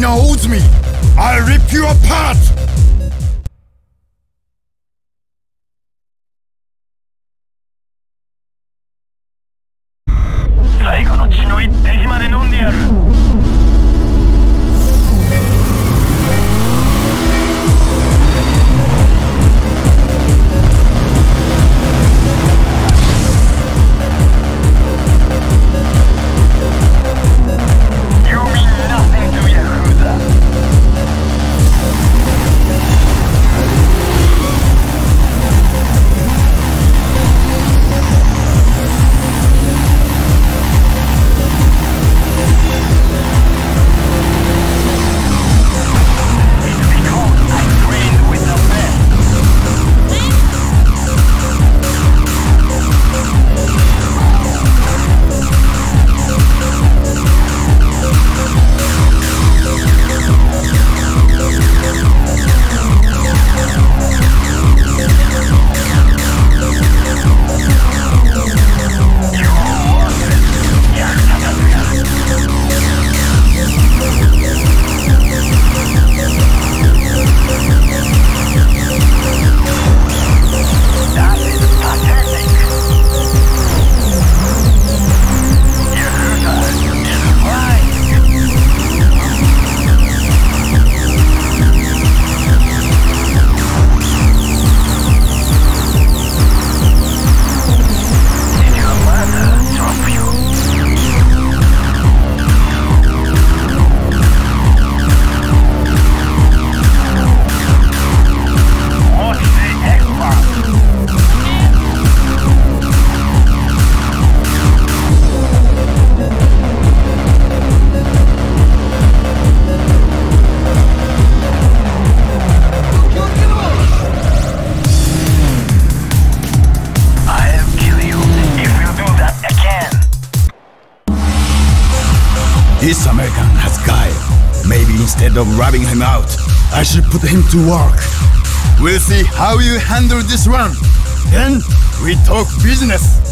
Get what put him to work. We'll see how you handle this one. Then we talk business.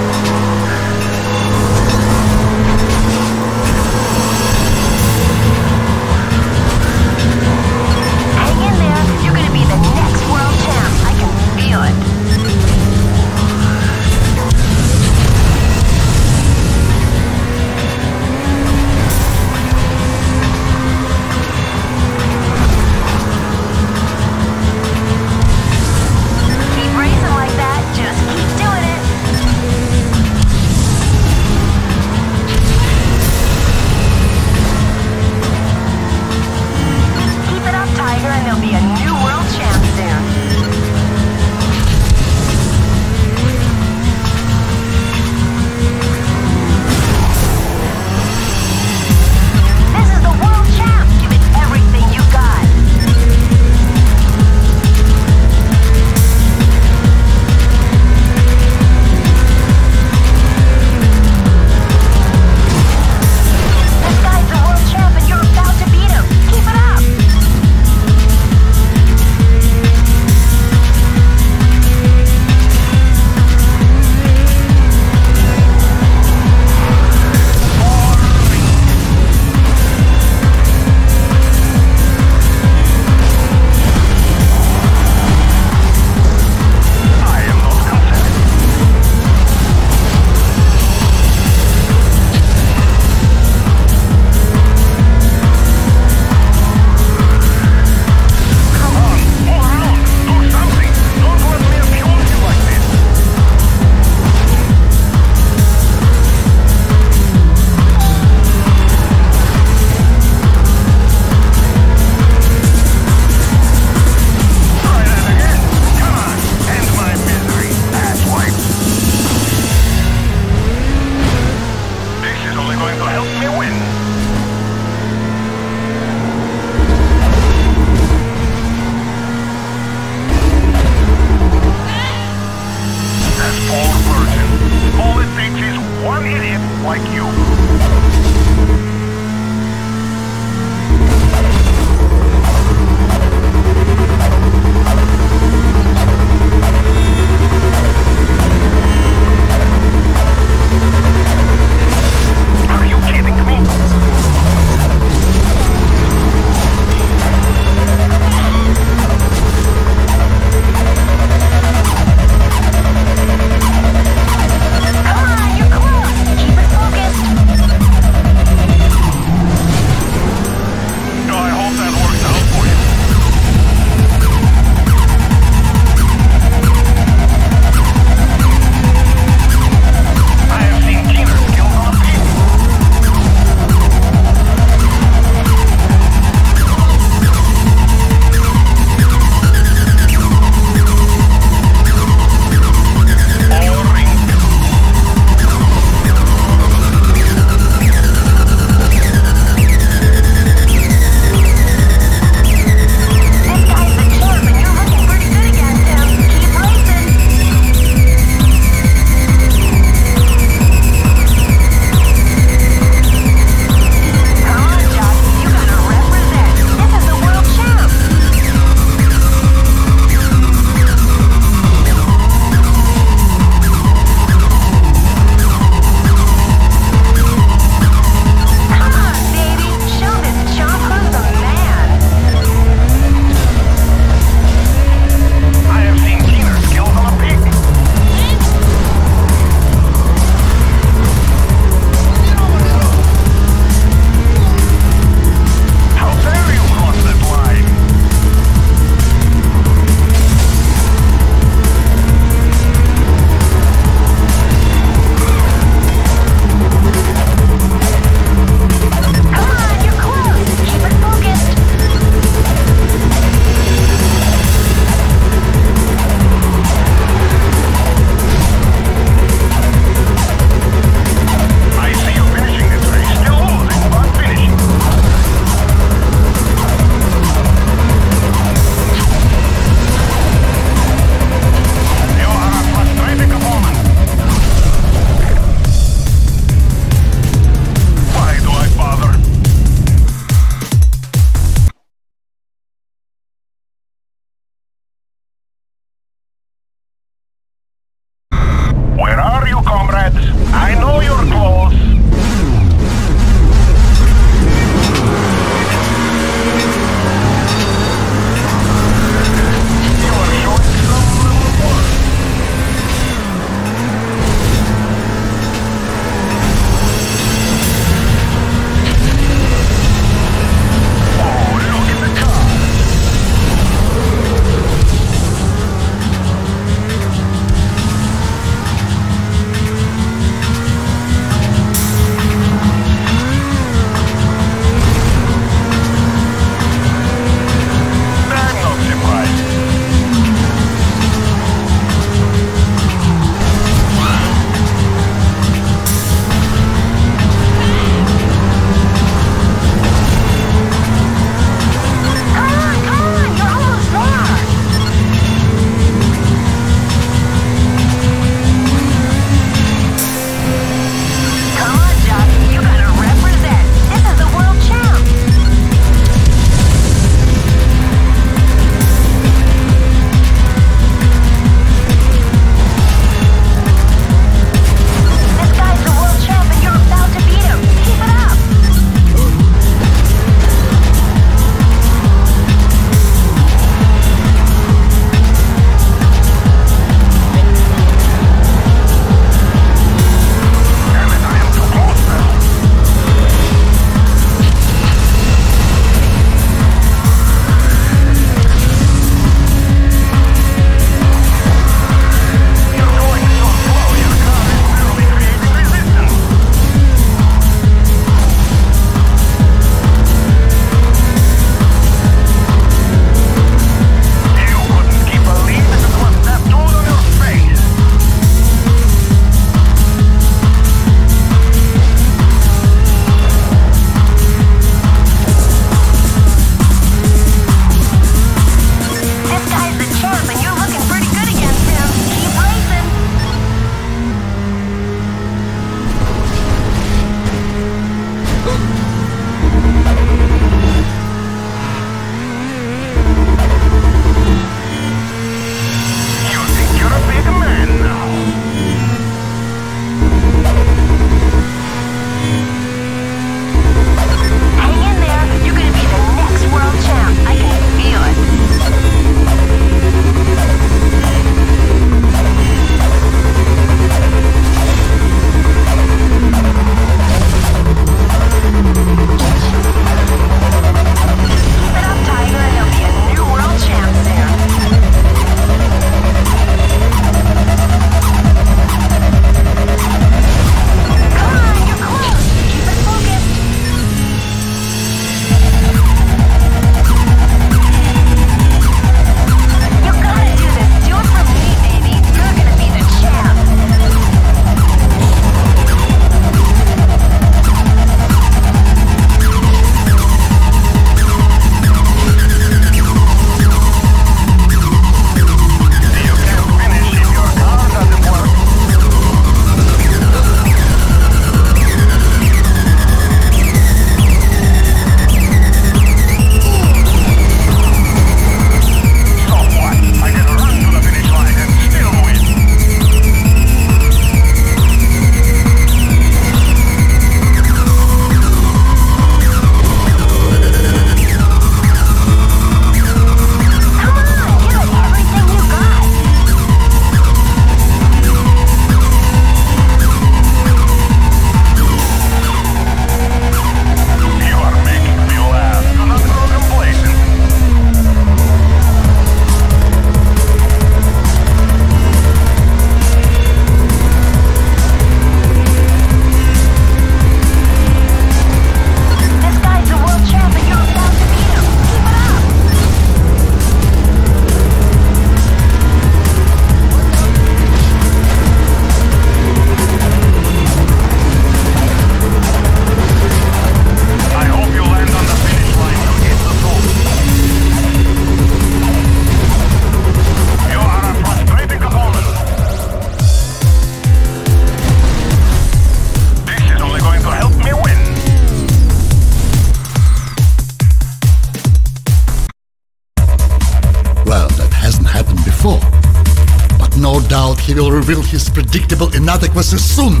reveal his predictable inadequacy soon.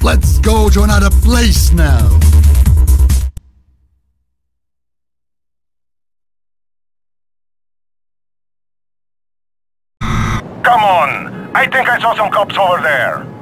Let's go to another place now. Come on! I think I saw some cops over there.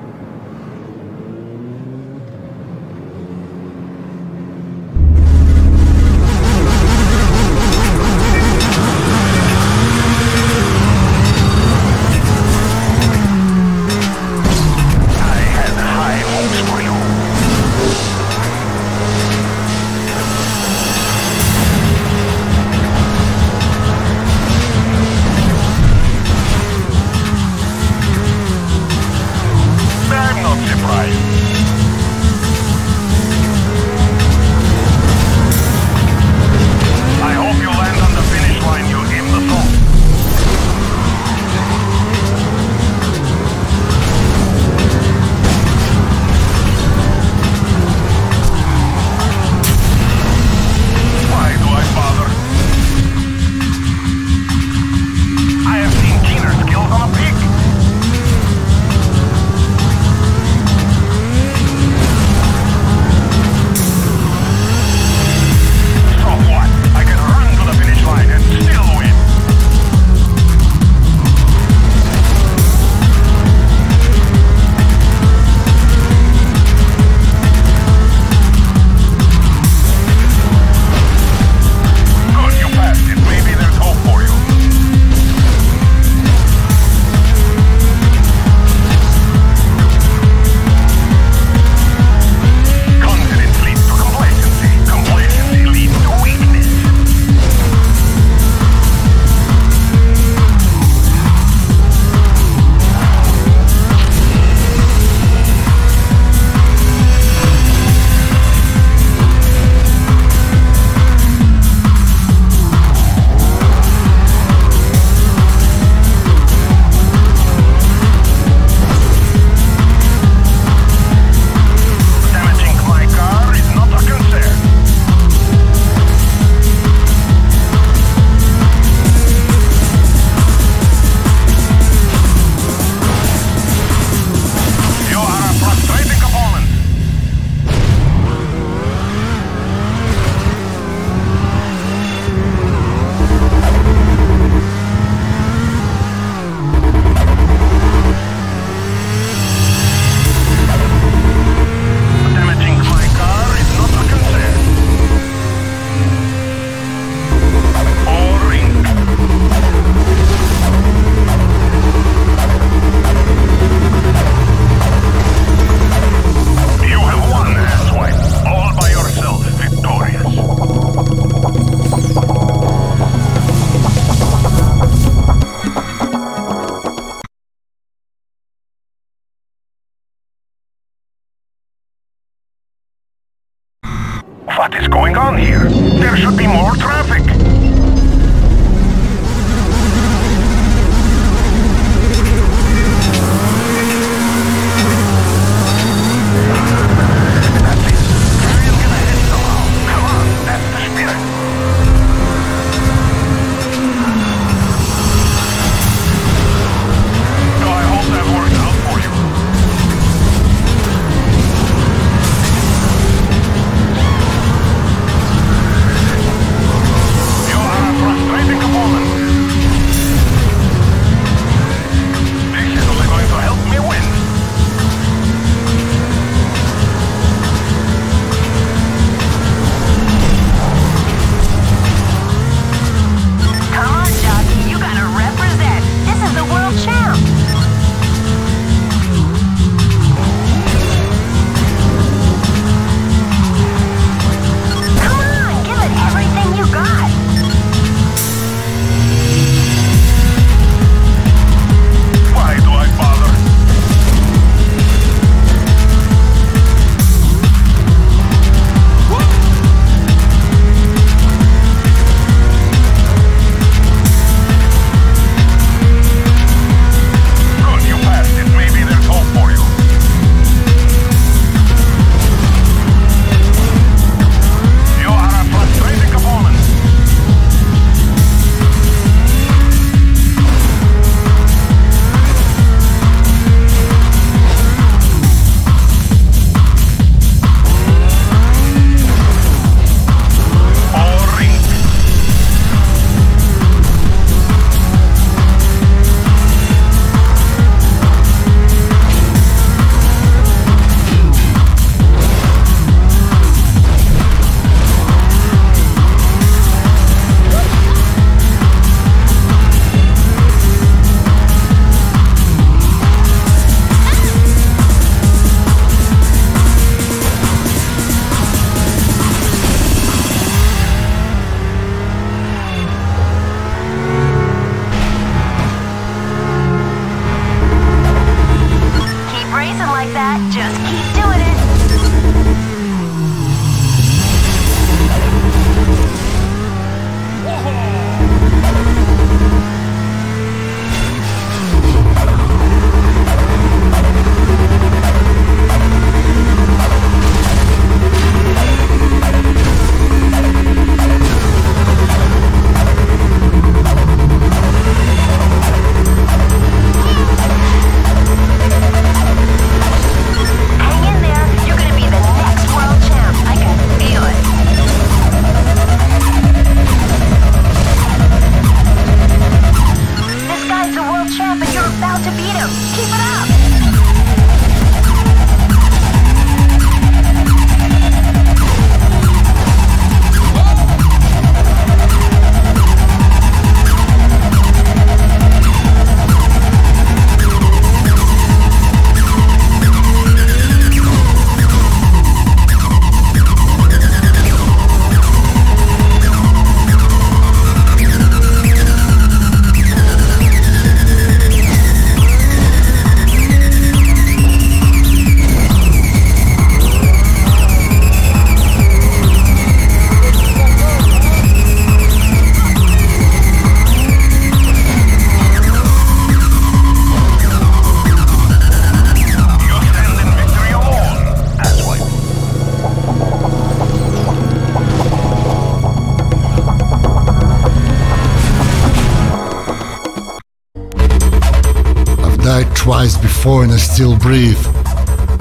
still breathe.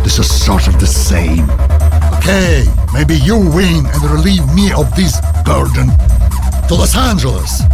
This is sort of the same. Okay, maybe you win and relieve me of this burden. To Los Angeles!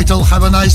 Title, have a nice